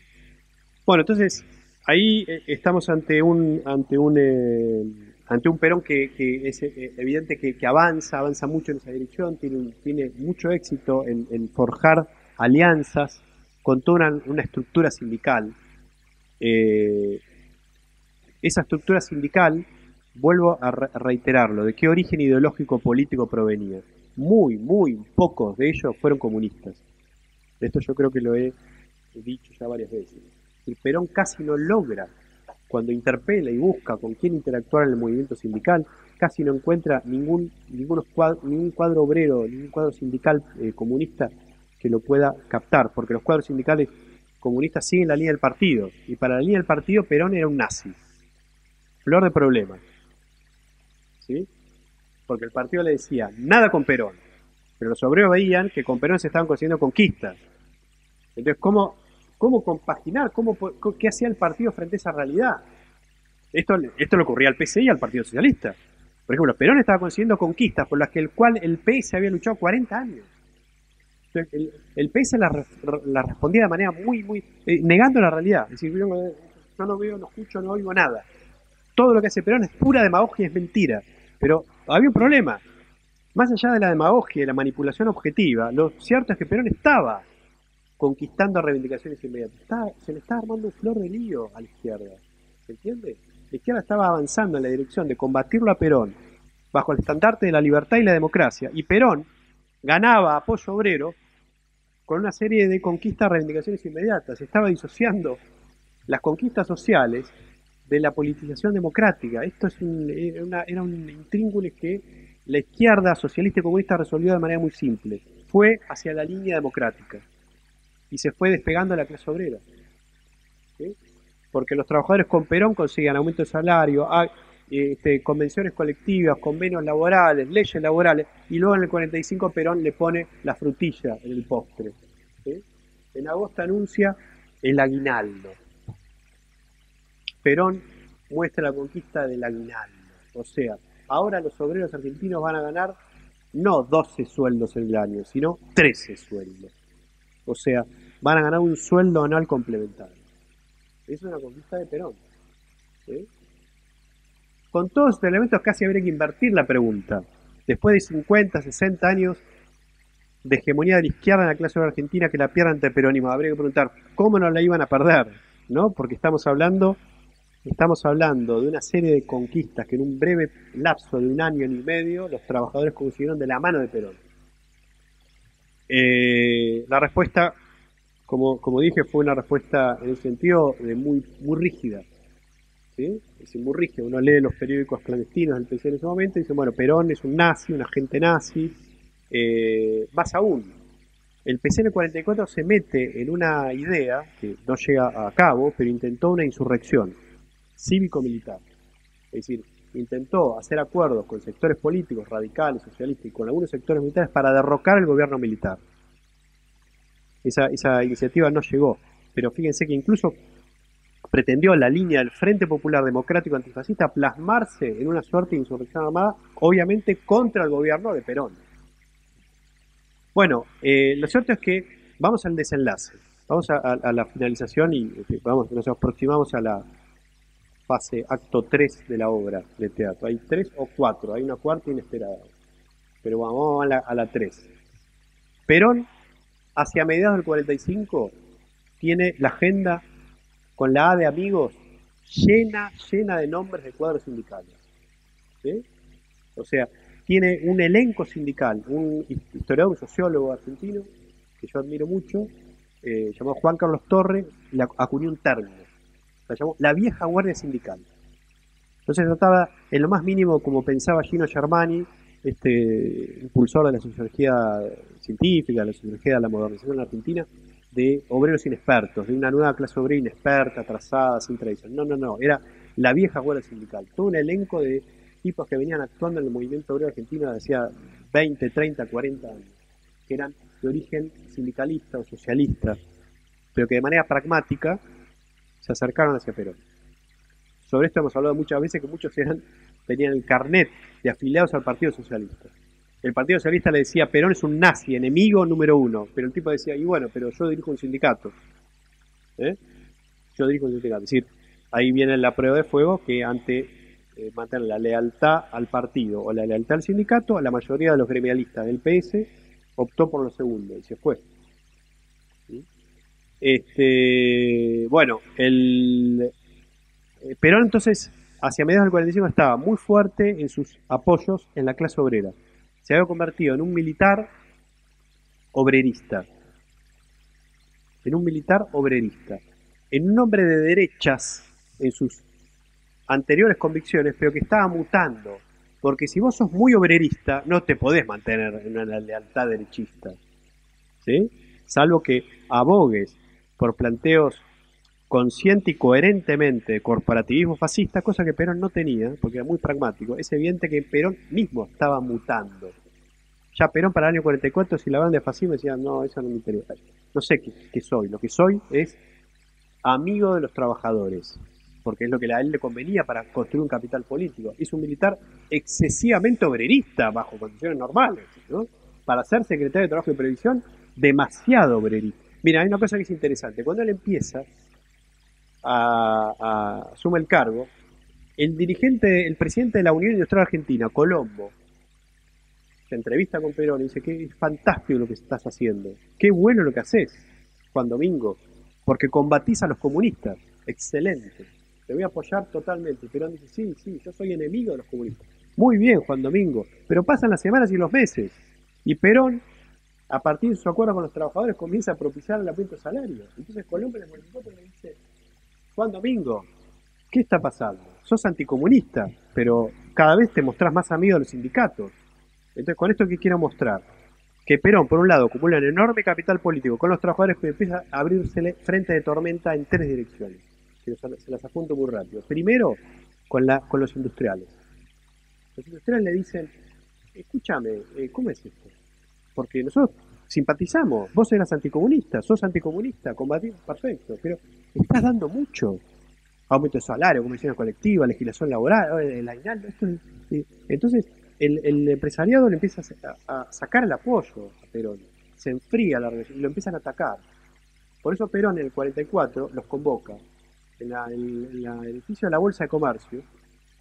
bueno entonces ahí eh, estamos ante un ante un eh, ante un Perón que, es evidente que, avanza, avanza mucho en esa dirección, tiene, tiene mucho éxito en, forjar alianzas con toda una, estructura sindical. Eh, esa estructura sindical, vuelvo a, reiterarlo, ¿de qué origen ideológico político provenía? Muy, muy pocos de ellos fueron comunistas. Esto yo creo que lo he dicho ya varias veces. El Perón casi no logra cuando interpela y busca con quién interactuar en el movimiento sindical, casi no encuentra ningún, ningún, cuadro, ningún cuadro obrero, ningún cuadro sindical eh, comunista que lo pueda captar, porque los cuadros sindicales comunistas siguen la línea del partido, y para la línea del partido Perón era un nazi. Flor de problema. ¿Sí? Porque el partido le decía, nada con Perón, pero los obreros veían que con Perón se estaban consiguiendo conquistas. Entonces, ¿cómo cómo compaginar, cómo, qué hacía el partido frente a esa realidad. Esto, esto le ocurría al PCI y al Partido Socialista. Por ejemplo, Perón estaba consiguiendo conquistas por las que el cual el PS había luchado 40 años. El, el PS la, respondía de manera muy, muy, eh, negando la realidad. Es decir, yo, no veo, no escucho, no oigo nada. Todo lo que hace Perón es pura demagogia y es mentira. Pero había un problema. Más allá de la demagogia y la manipulación objetiva, lo cierto es que Perón estaba conquistando reivindicaciones inmediatas. se le está armando un flor de lío a la izquierda. ¿Se entiende? La izquierda estaba avanzando en la dirección de combatirlo a Perón bajo el estandarte de la libertad y la democracia. Y Perón ganaba apoyo obrero con una serie de conquistas, reivindicaciones inmediatas. Estaba disociando las conquistas sociales de la politización democrática. Esto es un, era, un intríngulis que la izquierda socialista y comunista resolvió de manera muy simple. Fue hacia la línea democrática y se fue despegando la clase obrera. Porque los trabajadores con Perón consiguen aumento de salario, este, convenciones colectivas, convenios laborales, leyes laborales, y luego en el 45 Perón le pone la frutilla en el postre. En agosto anuncia el aguinaldo. Perón muestra la conquista del aguinaldo. O sea, ahora los obreros argentinos van a ganar no 12 sueldos en el año, sino 13 sueldos. O sea, van a ganar un sueldo anual complementario. Es una conquista de Perón. Con todos estos elementos casi habría que invertir la pregunta. Después de 50, 60 años de hegemonía de la izquierda en la clase argentina que la pierda ante el peronismo, habría que preguntar cómo no la iban a perder, ¿no? Porque estamos hablando, estamos hablando de una serie de conquistas que en un breve lapso de un año y medio los trabajadores consiguieron de la mano de Perón. Eh, la respuesta, como, dije, fue una respuesta en el sentido de muy, muy rígida. ¿sí? Es muy rígida. Uno lee los periódicos clandestinos del PC en ese momento y dice, bueno, Perón es un nazi, un agente nazi. Eh, más aún, el PCN 44 se mete en una idea que no llega a cabo, pero intentó una insurrección cívico-militar. Es decir, intentó hacer acuerdos con sectores políticos, radicales, socialistas y con algunos sectores militares para derrocar el gobierno militar. Esa, iniciativa no llegó, pero fíjense que incluso pretendió la línea del Frente Popular Democrático Antifascista plasmarse en una suerte de insurrección armada, obviamente contra el gobierno de Perón. Bueno, eh, lo cierto es que vamos al desenlace, vamos a, la finalización y vamos, nos aproximamos a la, fase, acto 3 de la obra de teatro. Hay tres o cuatro, hay una cuarta inesperada. Pero vamos a la, a la 3. Perón, hacia mediados del 45, tiene la agenda con la A de amigos llena, llena de nombres de cuadros sindicales. O sea, tiene un elenco sindical, un historiador, un sociólogo argentino, que yo admiro mucho, eh, llamado Juan Carlos Torres, le acuñó un término la llamó la vieja guardia sindical. Entonces trataba, en lo más mínimo, como pensaba Gino Germani, este impulsor de la sociología científica, de la sociología de la modernización en Argentina, de obreros inexpertos, de una nueva clase obrera inexperta, atrasada, sin tradición. No, no, no, era la vieja guardia sindical. Todo un elenco de tipos que venían actuando en el movimiento obrero argentino desde hacía 20, 30, 40 años, que eran de origen sindicalista o socialista, pero que de manera pragmática se acercaron hacia Perón. Sobre esto hemos hablado muchas veces que muchos eran, tenían el carnet de afiliados al Partido Socialista. El Partido Socialista le decía, Perón es un nazi, enemigo número uno. Pero el tipo decía, y bueno, pero yo dirijo un sindicato. ¿Eh? Yo dirijo un sindicato. Es decir, ahí viene la prueba de fuego que ante eh, mantener la lealtad al partido o la lealtad al sindicato, la mayoría de los gremialistas del PS optó por lo segundo y se fue. Este, bueno, el eh, Perón entonces, hacia mediados del 45, estaba muy fuerte en sus apoyos en la clase obrera. Se había convertido en un militar obrerista. En un militar obrerista. En un hombre de derechas en sus anteriores convicciones, pero que estaba mutando. Porque si vos sos muy obrerista, no te podés mantener en una lealtad derechista. ¿Sí? Salvo que abogues por planteos consciente y coherentemente corporativismo fascista, cosa que Perón no tenía, porque era muy pragmático. Es evidente que Perón mismo estaba mutando. Ya Perón para el año 44, si la banda de fascismo decía, no, eso no me interesa. No sé qué, soy, lo que soy es amigo de los trabajadores, porque es lo que a él le convenía para construir un capital político. Es un militar excesivamente obrerista, bajo condiciones normales, ¿no? Para ser secretario de Trabajo y Previsión, demasiado obrerista. Mira, hay una cosa que es interesante. Cuando él empieza a, asumir el cargo, el dirigente, el presidente de la Unión Industrial Argentina, Colombo, se entrevista con Perón y dice que es fantástico lo que estás haciendo. Qué bueno lo que haces, Juan Domingo, porque combatís a los comunistas. Excelente. Te voy a apoyar totalmente. Perón dice, sí, sí, yo soy enemigo de los comunistas. Muy bien, Juan Domingo. Pero pasan las semanas y los meses. Y Perón a partir de su acuerdo con los trabajadores, comienza a propiciar el aumento de salario. Entonces Colombia le le dice, Juan Domingo, ¿qué está pasando? Sos anticomunista, pero cada vez te mostrás más amigo de los sindicatos. Entonces, con esto que quiero mostrar, que Perón, por un lado, acumula un enorme capital político con los trabajadores, pero empieza a abrirse frente de tormenta en tres direcciones. Se las apunto muy rápido. Primero, con, la, con los industriales. Los industriales le dicen, escúchame, eh, ¿cómo es esto? Porque nosotros simpatizamos, vos eras anticomunista, sos anticomunista, combatimos, perfecto, pero estás dando mucho. aumento de salario, convenciones colectiva, legislación laboral, el aguinaldo, esto, entonces el, el, empresariado le empieza a, sacar el apoyo a Perón, se enfría la relación y lo empiezan a atacar. Por eso Perón en el 44 los convoca en, el edificio de la Bolsa de Comercio,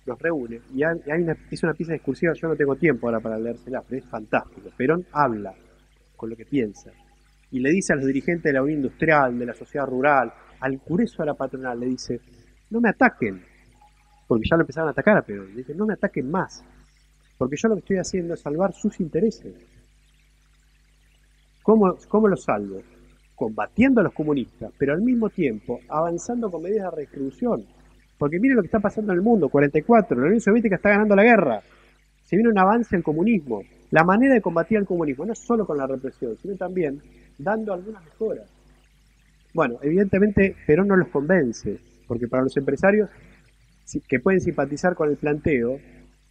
los reúne y hay, una, pieza discursiva, yo no tengo tiempo ahora para leérsela, pero es fantástico. Perón habla con lo que piensa y le dice a los dirigentes de la Unión Industrial, de la sociedad rural, al cureso de la patronal, le dice, no me ataquen, porque ya lo empezaron a atacar a Perón, le dice, no me ataquen más, porque yo lo que estoy haciendo es salvar sus intereses. ¿Cómo, cómo lo salvo? Combatiendo a los comunistas, pero al mismo tiempo avanzando con medidas de redistribución porque miren lo que está pasando en el mundo, 44, la Unión Soviética está ganando la guerra. Se viene un avance del comunismo. La manera de combatir el comunismo no es solo con la represión, sino también dando algunas mejoras. Bueno, evidentemente Perón no los convence, porque para los empresarios que pueden simpatizar con el planteo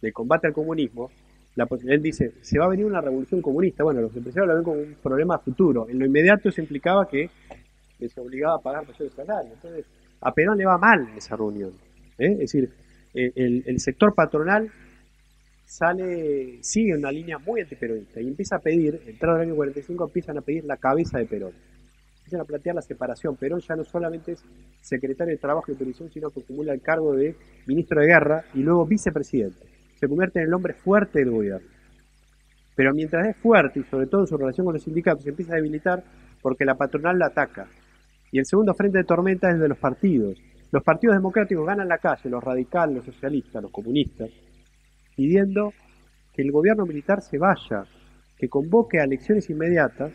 de combate al comunismo, la, él dice, se va a venir una revolución comunista. Bueno, los empresarios lo ven como un problema futuro. En lo inmediato eso implicaba que se obligaba a pagar mayores salarios. Entonces, a Perón le va mal esa reunión. ¿eh? Es decir, eh, el, sector patronal sale, sigue una línea muy antiperonista y empieza a pedir, entrado el año 45, empiezan a pedir la cabeza de Perón. Empiezan a plantear la separación. Perón ya no solamente es secretario de Trabajo y Televisión, sino que acumula el cargo de ministro de Guerra y luego vicepresidente. Se convierte en el hombre fuerte del gobierno. Pero mientras es fuerte, y sobre todo en su relación con los sindicatos, se empieza a debilitar porque la patronal la ataca y el segundo frente de tormenta es el de los partidos. Los partidos democráticos ganan la calle, los radicales, los socialistas, los comunistas, pidiendo que el gobierno militar se vaya, que convoque a elecciones inmediatas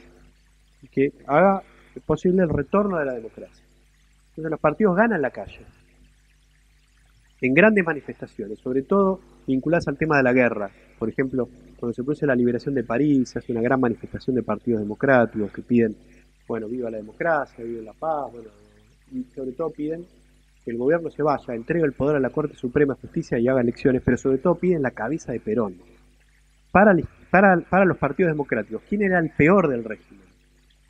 y que haga posible el retorno de la democracia. Entonces los partidos ganan la calle en grandes manifestaciones, sobre todo vinculadas al tema de la guerra. Por ejemplo, cuando se produce la liberación de París, se hace una gran manifestación de partidos democráticos que piden bueno, viva la democracia, viva la paz, bueno, y sobre todo piden que el gobierno se vaya, entregue el poder a la Corte Suprema de Justicia y haga elecciones, pero sobre todo piden la cabeza de Perón. Para, los partidos democráticos, ¿quién era el peor del régimen?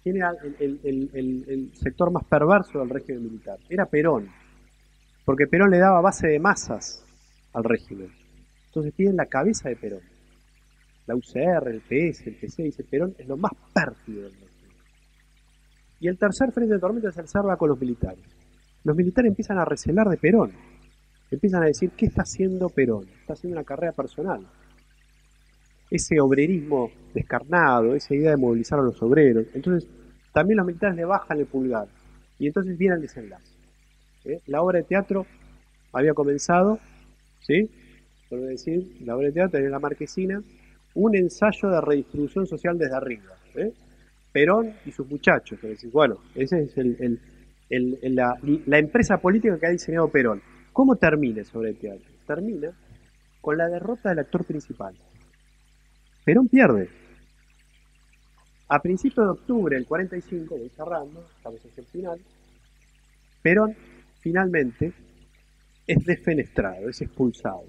¿Quién era el, el sector más perverso del régimen militar? Era Perón, porque Perón le daba base de masas al régimen. Entonces piden la cabeza de Perón. La UCR, el PS, el PC, dice Perón es lo más pérfido del régimen. Y el tercer frente de tormenta es el con los militares. Los militares empiezan a recelar de Perón. Empiezan a decir, ¿qué está haciendo Perón? Está haciendo una carrera personal. Ese obrerismo descarnado, esa idea de movilizar a los obreros. Entonces, también los militares le bajan el pulgar. Y entonces viene el desenlace. ¿eh? La obra de teatro había comenzado, ¿sí? Por decir, la obra de teatro en la marquesina, un ensayo de redistribución social desde arriba. ¿eh? Perón y sus muchachos. bueno, esa es la, empresa política que ha diseñado Perón. ¿Cómo termina sobre el teatro? Termina con la derrota del actor principal. Perón pierde. A principios de octubre del 45, voy cerrando, estamos en el final, Perón finalmente es defenestrado, es expulsado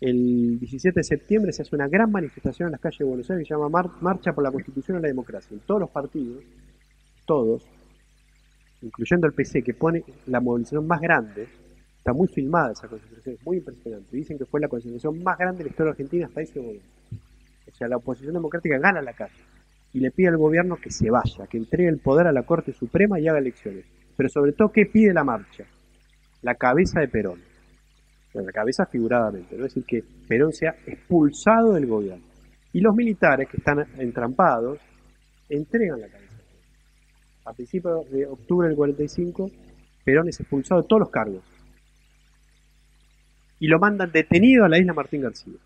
el 17 de septiembre se hace una gran manifestación en las calles de Buenos Aires que se llama Marcha por la Constitución y la Democracia. En todos los partidos, todos, incluyendo el PC, que pone la movilización más grande, está muy filmada esa concentración, es muy impresionante. Dicen que fue la concentración más grande de la historia argentina hasta ese momento. O sea, la oposición democrática gana la calle y le pide al gobierno que se vaya, que entregue el poder a la Corte Suprema y haga elecciones. Pero sobre todo, ¿qué pide la marcha? La cabeza de Perón en la cabeza figuradamente, ¿no? es decir, que Perón sea expulsado del gobierno. Y los militares que están entrampados entregan la cabeza. A principios de octubre del 45, Perón es expulsado de todos los cargos. Y lo mandan detenido a la isla Martín García.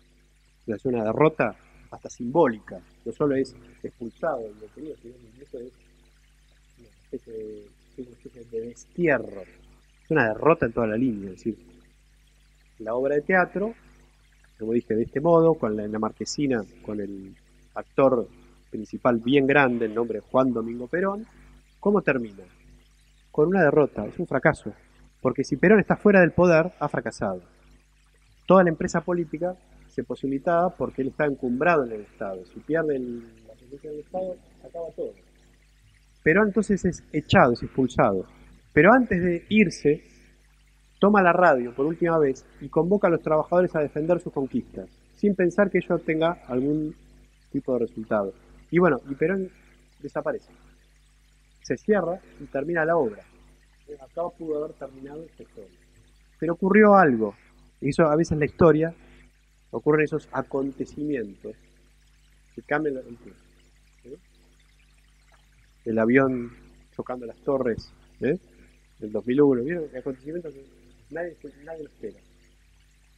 Es una derrota hasta simbólica. No solo es expulsado y detenido, sino que es una especie de, de destierro. Es una derrota en toda la línea. Es decir, la obra de teatro, como dije, de este modo, con la, en la marquesina, con el actor principal bien grande, el nombre Juan Domingo Perón, ¿cómo termina? Con una derrota, es un fracaso, porque si Perón está fuera del poder, ha fracasado. Toda la empresa política se posibilitaba porque él está encumbrado en el Estado. Si pierde la presidencia del Estado, acaba todo. Perón entonces es echado, es expulsado. Pero antes de irse, toma la radio por última vez y convoca a los trabajadores a defender sus conquistas, sin pensar que ello tenga algún tipo de resultado. Y bueno, y Perón desaparece. Se cierra y termina la obra. Acá pudo haber terminado esta historia. Pero ocurrió algo. Y eso a veces la historia ocurren esos acontecimientos que cambian el tiempo. El avión chocando las torres ¿eh? del 2001. ¿Vieron? Que nadie, nadie lo espera.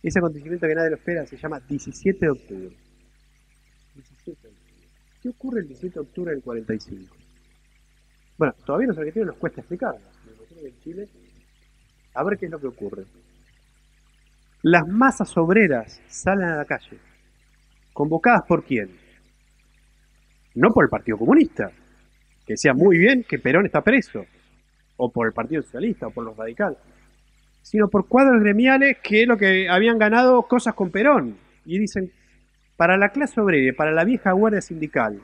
Ese acontecimiento que nadie lo espera se llama 17 de octubre. 17 de octubre. ¿Qué ocurre el 17 de octubre del 45? Bueno, todavía los argentinos nos cuesta explicarlo. en Chile, a ver qué es lo que ocurre. Las masas obreras salen a la calle, convocadas por quién? No por el Partido Comunista, que decía muy bien que Perón está preso, o por el Partido Socialista, o por los radicales, sino por cuadros gremiales que es lo que habían ganado cosas con Perón. Y dicen, para la clase obrera, para la vieja guardia sindical,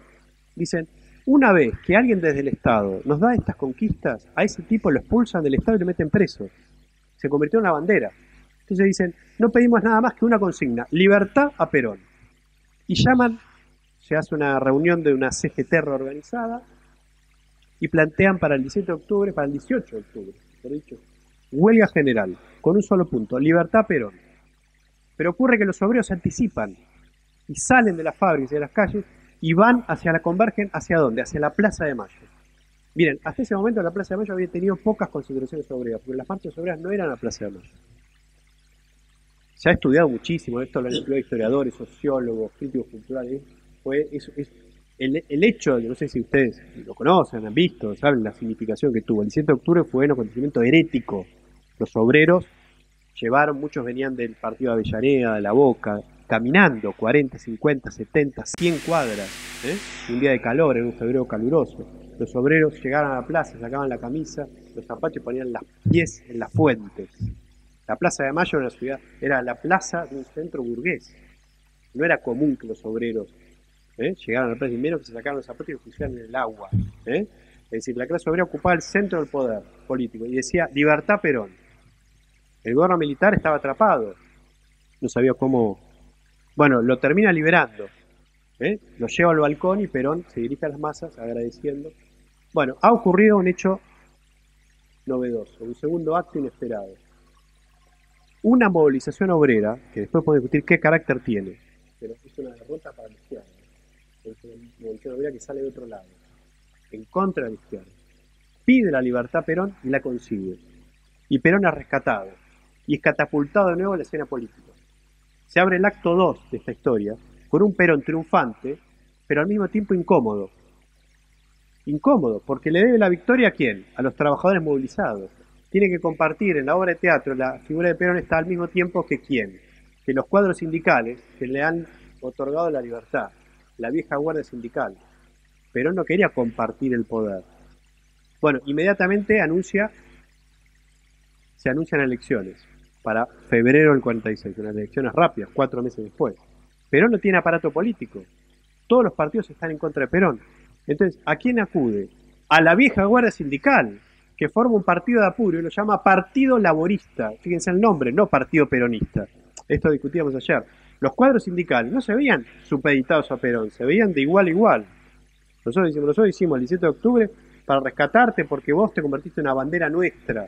dicen, una vez que alguien desde el Estado nos da estas conquistas, a ese tipo lo expulsan del Estado y lo meten preso. Se convirtió en una bandera. Entonces dicen, no pedimos nada más que una consigna, libertad a Perón. Y llaman, se hace una reunión de una CGT reorganizada y plantean para el 17 de octubre, para el 18 de octubre, por dicho, huelga general, con un solo punto, libertad Perón. Pero ocurre que los obreros se anticipan y salen de las fábricas y de las calles y van hacia la convergen, ¿hacia dónde? Hacia la Plaza de Mayo. Miren, hasta ese momento la Plaza de Mayo había tenido pocas consideraciones obreras, porque las marchas obreras no eran la Plaza de Mayo. Se ha estudiado muchísimo, esto lo han estudiado historiadores, sociólogos, críticos culturales, fue es, el, el, hecho, no sé si ustedes lo conocen, han visto, saben la significación que tuvo. El 17 de octubre fue un acontecimiento herético. Los obreros llevaron, muchos venían del partido de Avellaneda, de La Boca, caminando 40, 50, 70, 100 cuadras, ¿eh? un día de calor, en un febrero caluroso. Los obreros llegaron a la plaza, sacaban la camisa, los zapatos ponían los pies en las fuentes. La Plaza de Mayo era, una ciudad, era la plaza de un centro burgués. No era común que los obreros ¿eh? llegaran a la plaza y menos que se sacaran los zapatos y los pusieran en el agua. ¿eh? Es decir, la clase obrera ocupaba el centro del poder político y decía libertad Perón. El gobierno militar estaba atrapado, no sabía cómo bueno, lo termina liberando. ¿eh? Lo lleva al balcón y Perón se dirige a las masas agradeciendo. Bueno, ha ocurrido un hecho novedoso, un segundo acto inesperado. Una movilización obrera, que después podemos discutir qué carácter tiene, pero es una derrota para la izquierda. Es una movilización obrera que sale de otro lado, en contra de la izquierda. Pide la libertad Perón y la consigue. Y Perón es rescatado y es catapultado de nuevo a la escena política se abre el acto 2 de esta historia con un Perón triunfante, pero al mismo tiempo incómodo. Incómodo, porque le debe la victoria a quién? A los trabajadores movilizados. Tiene que compartir en la obra de teatro la figura de Perón está al mismo tiempo que quién? Que los cuadros sindicales que le han otorgado la libertad, la vieja guardia sindical. Perón no quería compartir el poder. Bueno, inmediatamente anuncia, se anuncian elecciones para febrero del 46, unas elecciones rápidas, cuatro meses después. Perón no tiene aparato político. Todos los partidos están en contra de Perón. Entonces, ¿a quién acude? A la vieja guardia sindical, que forma un partido de apuro y lo llama Partido Laborista. Fíjense el nombre, no Partido Peronista. Esto discutíamos ayer. Los cuadros sindicales no se veían supeditados a Perón, se veían de igual a igual. Nosotros, nosotros hicimos el 17 de octubre para rescatarte porque vos te convertiste en una bandera nuestra.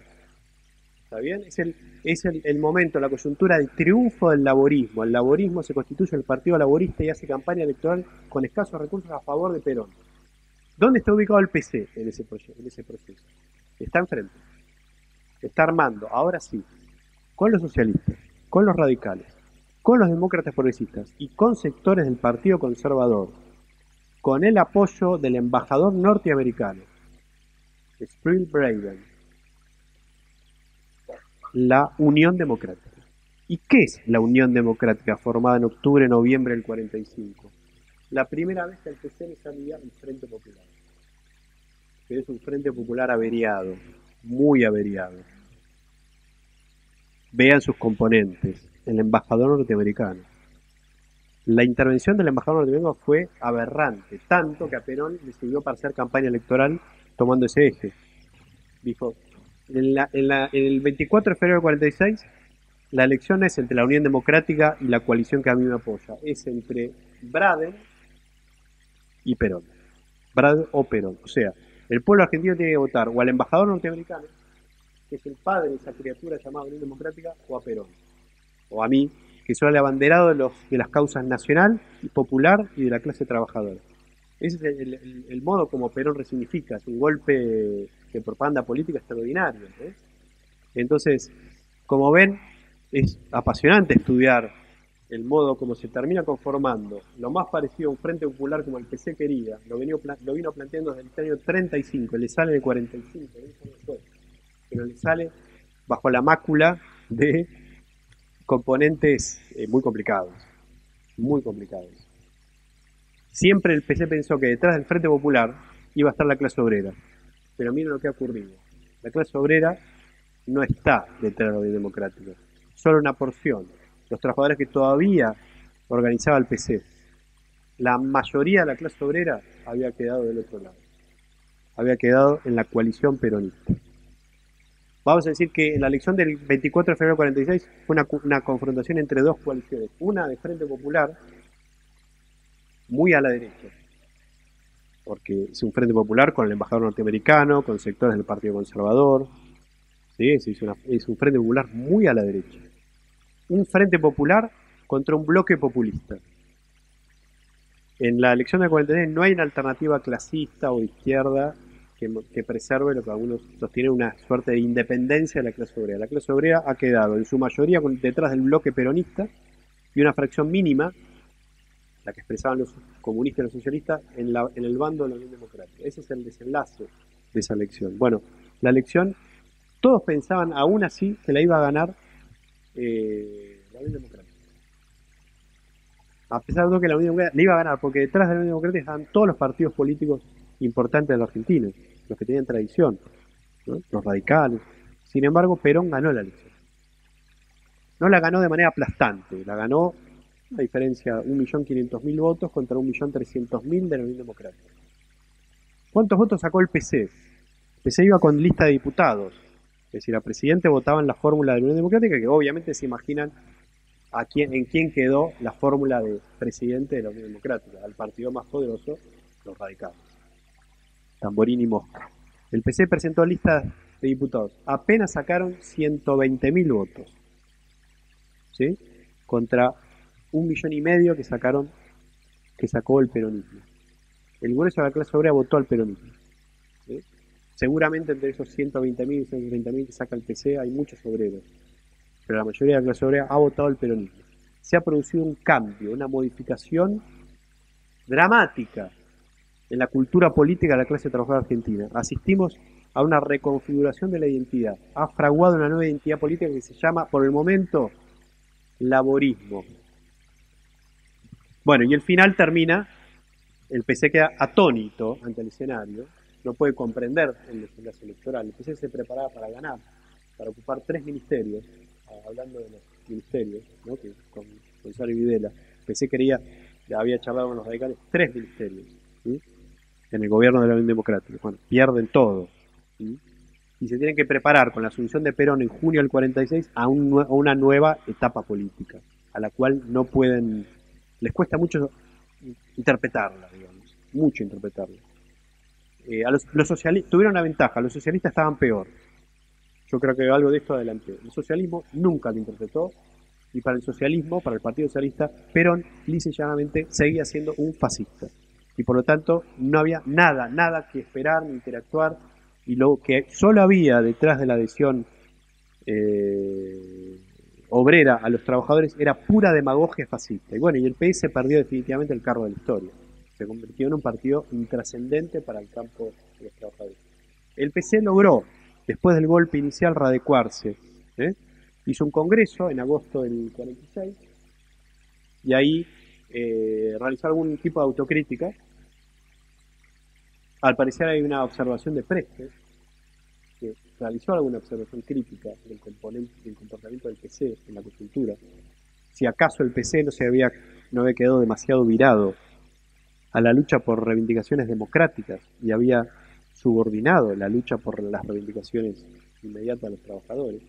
Es, el, momento, la coyuntura de triunfo del laborismo. El laborismo se constituye el Partido Laborista y hace campaña electoral con escasos recursos a favor de Perón. ¿Dónde está ubicado el PC en ese, en ese proceso? Está enfrente. Está armando, ahora sí, con los socialistas, con los radicales, con los demócratas progresistas y con sectores del Partido Conservador, con el apoyo del embajador norteamericano, Sprill Braden, la Unión Democrática. ¿Y qué es la Unión Democrática formada en octubre, noviembre del 45? La primera vez que el PC le salía el Frente Popular. Que es un Frente Popular averiado, muy averiado. Vean sus componentes. El embajador norteamericano. La intervención del embajador norteamericano fue aberrante, tanto que a Perón le para hacer campaña electoral tomando ese eje. Dijo, En, el 24 de febrero del 46, la elección es entre la Unión Democrática y la coalición que a mí me apoya. Es entre Braden y Perón. Braden o Perón. O sea, el pueblo argentino tiene que votar o al embajador norteamericano, que es el padre de esa criatura llamada Unión Democrática, o a Perón. O a mí, que soy el abanderado de, las causas nacional y popular y de la clase trabajadora. Ese es el, modo como Perón resignifica, es un golpe de propaganda política extraordinario. Entonces, como ven, es apasionante estudiar el modo como se termina conformando lo más parecido a un frente popular como el PC quería, lo, lo vino planteando desde el año 35, le sale en el 45, pero le sale bajo la mácula de componentes eh, muy complicados, muy complicados. Siempre el PC pensó que detrás del Frente Popular iba a estar la clase obrera, pero miren lo que ha ocurrido. La clase obrera no está detrás de la democrática, solo una porción. Los trabajadores que todavía organizaba el PC, la mayoría de la clase obrera había quedado del otro lado, había quedado en la coalición peronista. Vamos a decir que en la elección del 24 de febrero del 46 fue una, confrontación entre dos coaliciones. Una de Frente Popular, muy a la derecha, porque es un Frente Popular con el embajador norteamericano, con sectores del Partido Conservador. ¿sí? Es, un Frente Popular muy a la derecha. Un Frente Popular contra un bloque populista. En la elección del 49 no hay una alternativa clasista o de izquierda que, preserve lo que algunos sostienen una suerte de independencia de la clase obrera. La clase obrera ha quedado en su mayoría detrás del bloque peronista y una fracción mínima, la que expresaban los comunistas y los socialistas, en, el bando de la Unión Democrática. Ese es el desenlace de esa elección. Bueno, la elección, todos pensaban aún así que la iba a ganar eh, la Unión Democrática. A pesar de que la Unión Democrática la iba a ganar, porque detrás de la Unión Democrática estaban todos los partidos políticos importantes de la Argentina los que tenían tradición, los radicales. Sin embargo, Perón ganó la elección. No la ganó de manera aplastante, la ganó a diferencia de 1.500.000 votos contra 1.300.000 de la Unión Democrática. ¿Cuántos votos sacó el PC? El PC iba con lista de diputados. Es decir, a presidente votaban la fórmula de la Unión Democrática, que obviamente se imaginan en quién quedó la fórmula de presidente de la Unión Democrática, al partido más poderoso, los radicales. Tamborini y Mosca. El PC presentó lista de diputados. Apenas sacaron 120.000 votos. ¿Sí? Contra un millón y medio que sacaron, que sacó el peronismo. El grueso de la clase obrera votó al peronismo. Seguramente entre esos 120.000 y 130.000 que saca el PC hay muchos obreros. Pero la mayoría de la clase obrera ha votado al peronismo. Se ha producido un cambio, una modificación dramática en la cultura política de la clase trabajadora argentina. Asistimos a una reconfiguración de la identidad. Ha fraguado una nueva identidad política que se llama, por el momento, laborismo. Bueno, y el final termina, el PC queda atónito ante el escenario, no puede comprender el desenlace electoral. El PC se preparaba para ganar, para ocupar tres ministerios, hablando de los ministerios, ¿no? que, con Gonzalo Videla. El PC quería, ya había charlado con los radicales, tres ministerios en el gobierno de la Unión Democrática. Bueno, pierden todo. Y se tienen que preparar con la asunción de Perón en junio del 46 a, una nueva etapa política, a la cual no pueden, les cuesta mucho interpretarla, digamos, mucho interpretarla. Eh, a los, socialistas tuvieron una ventaja, los socialistas estaban peor. Yo creo que algo de esto adelante. El socialismo nunca lo interpretó y para el socialismo, para el Partido Socialista, Perón lisa y llanamente seguía siendo un fascista y por lo tanto no había nada, nada que esperar ni interactuar y lo que solo había detrás de la adhesión eh, obrera a los trabajadores era pura demagogia fascista. Y bueno, y el PS perdió definitivamente el cargo de la historia. Se convirtió en un partido intrascendente para el campo de los trabajadores. El PC logró, después del golpe inicial, radecuarse. ¿eh? Hizo un congreso en agosto del 46 y ahí eh, realizó algún tipo de autocrítica al parecer hay una observación de Prestes, realizó alguna observación crítica del, componente, del comportamiento del PC en la coyuntura. Si acaso el PC no se había, no había quedado demasiado virado a la lucha por reivindicaciones democráticas y había subordinado la lucha por las reivindicaciones inmediato a los trabajadores.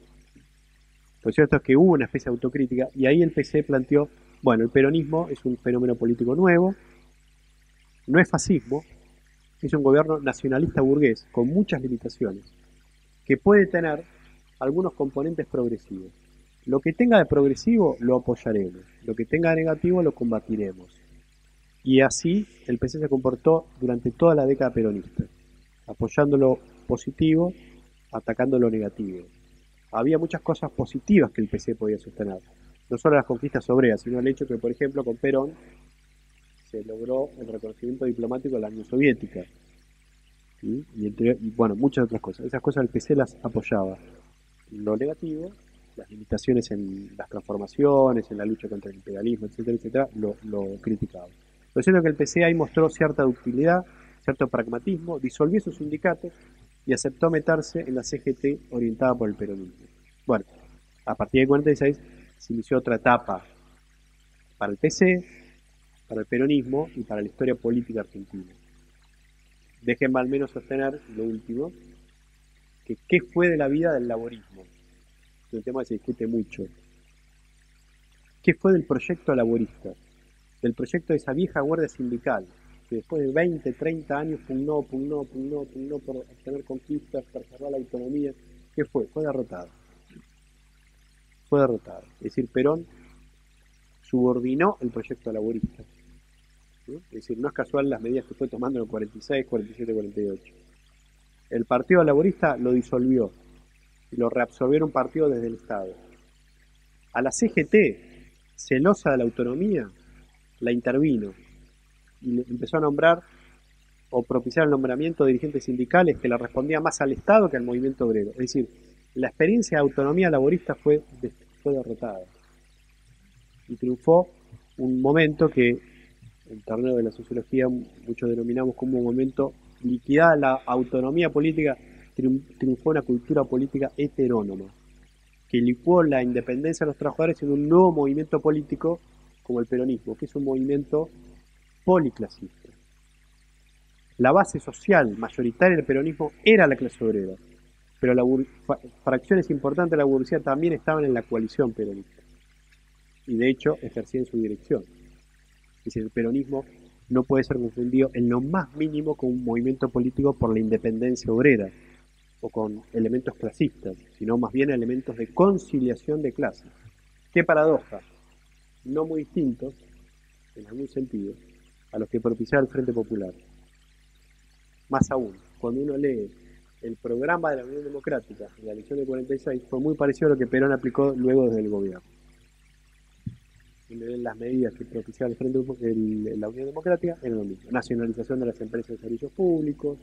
Lo cierto es que hubo una especie de autocrítica y ahí el PC planteó, bueno, el peronismo es un fenómeno político nuevo, no es fascismo, es un gobierno nacionalista burgués con muchas limitaciones, que puede tener algunos componentes progresivos. Lo que tenga de progresivo lo apoyaremos, lo que tenga de negativo lo combatiremos. Y así el PC se comportó durante toda la década peronista, apoyando lo positivo, atacando lo negativo. Había muchas cosas positivas que el PC podía sostener, no solo las conquistas obreras, sino el hecho que, por ejemplo, con Perón se logró el reconocimiento diplomático de la Unión Soviética. Y, bueno, muchas otras cosas. Esas cosas el PC las apoyaba. Lo negativo, las limitaciones en las transformaciones, en la lucha contra el imperialismo, etcétera, etcétera, lo, lo criticaba. Lo cierto es que el PC ahí mostró cierta ductilidad, cierto pragmatismo, disolvió sus sindicatos y aceptó meterse en la CGT orientada por el peronismo. Bueno, a partir de 46 se inició otra etapa para el PC, para el peronismo y para la historia política argentina. Déjenme al menos sostener lo último, que qué fue de la vida del laborismo. Es un tema se discute mucho. ¿Qué fue del proyecto laborista? del proyecto de esa vieja guardia sindical, que después de 20, 30 años pugnó, pugnó, pugnó, pugnó por obtener conquistas, preservar la autonomía. ¿Qué fue? Fue derrotado. Fue derrotado. Es decir, Perón subordinó el proyecto laborista. Es decir, no es casual las medidas que fue tomando en el 46, 47, 48. El Partido Laborista lo disolvió y lo reabsorbió en un partido desde el Estado. A la CGT, celosa de la autonomía, la intervino y empezó a nombrar o propiciar el nombramiento de dirigentes sindicales que le respondía más al Estado que al movimiento obrero. Es decir, la experiencia de autonomía laborista fue, fue derrotada y triunfó un momento que el torneo de la sociología muchos denominamos como un momento liquidada la autonomía política, triunfó una cultura política heterónoma, que licuó la independencia de los trabajadores en un nuevo movimiento político como el peronismo, que es un movimiento policlasista. La base social mayoritaria del peronismo era la clase obrera, pero la fracciones importantes de la burguesía también estaban en la coalición peronista y de hecho ejercían su dirección. Es el peronismo no puede ser confundido en lo más mínimo con un movimiento político por la independencia obrera o con elementos clasistas, sino más bien elementos de conciliación de clases. Qué paradoja, no muy distintos, en algún sentido, a los que propiciaba el Frente Popular. Más aún, cuando uno lee el programa de la Unión Democrática en la elección de 46, fue muy parecido a lo que Perón aplicó luego desde el gobierno. Y las medidas que propiciaba el Frente el, la Unión Democrática eran lo mismo. Nacionalización de las empresas de servicios públicos,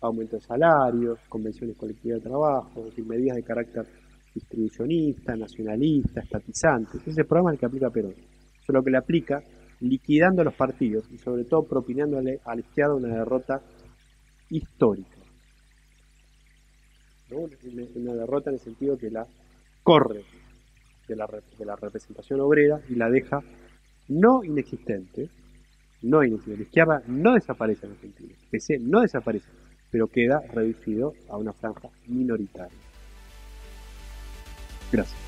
aumento de salarios, convenciones colectivas de trabajo, medidas de carácter distribucionista, nacionalista, estatizante. Ese es el programa que aplica Perón. Eso es lo que le aplica liquidando los partidos y sobre todo propinándole a la izquierda una derrota histórica. Una derrota en el sentido que la corre de la, representación obrera y la deja no inexistente, no inexistente. La izquierda no desaparece en Argentina, PC no desaparece, pero queda reducido a una franja minoritaria. Gracias.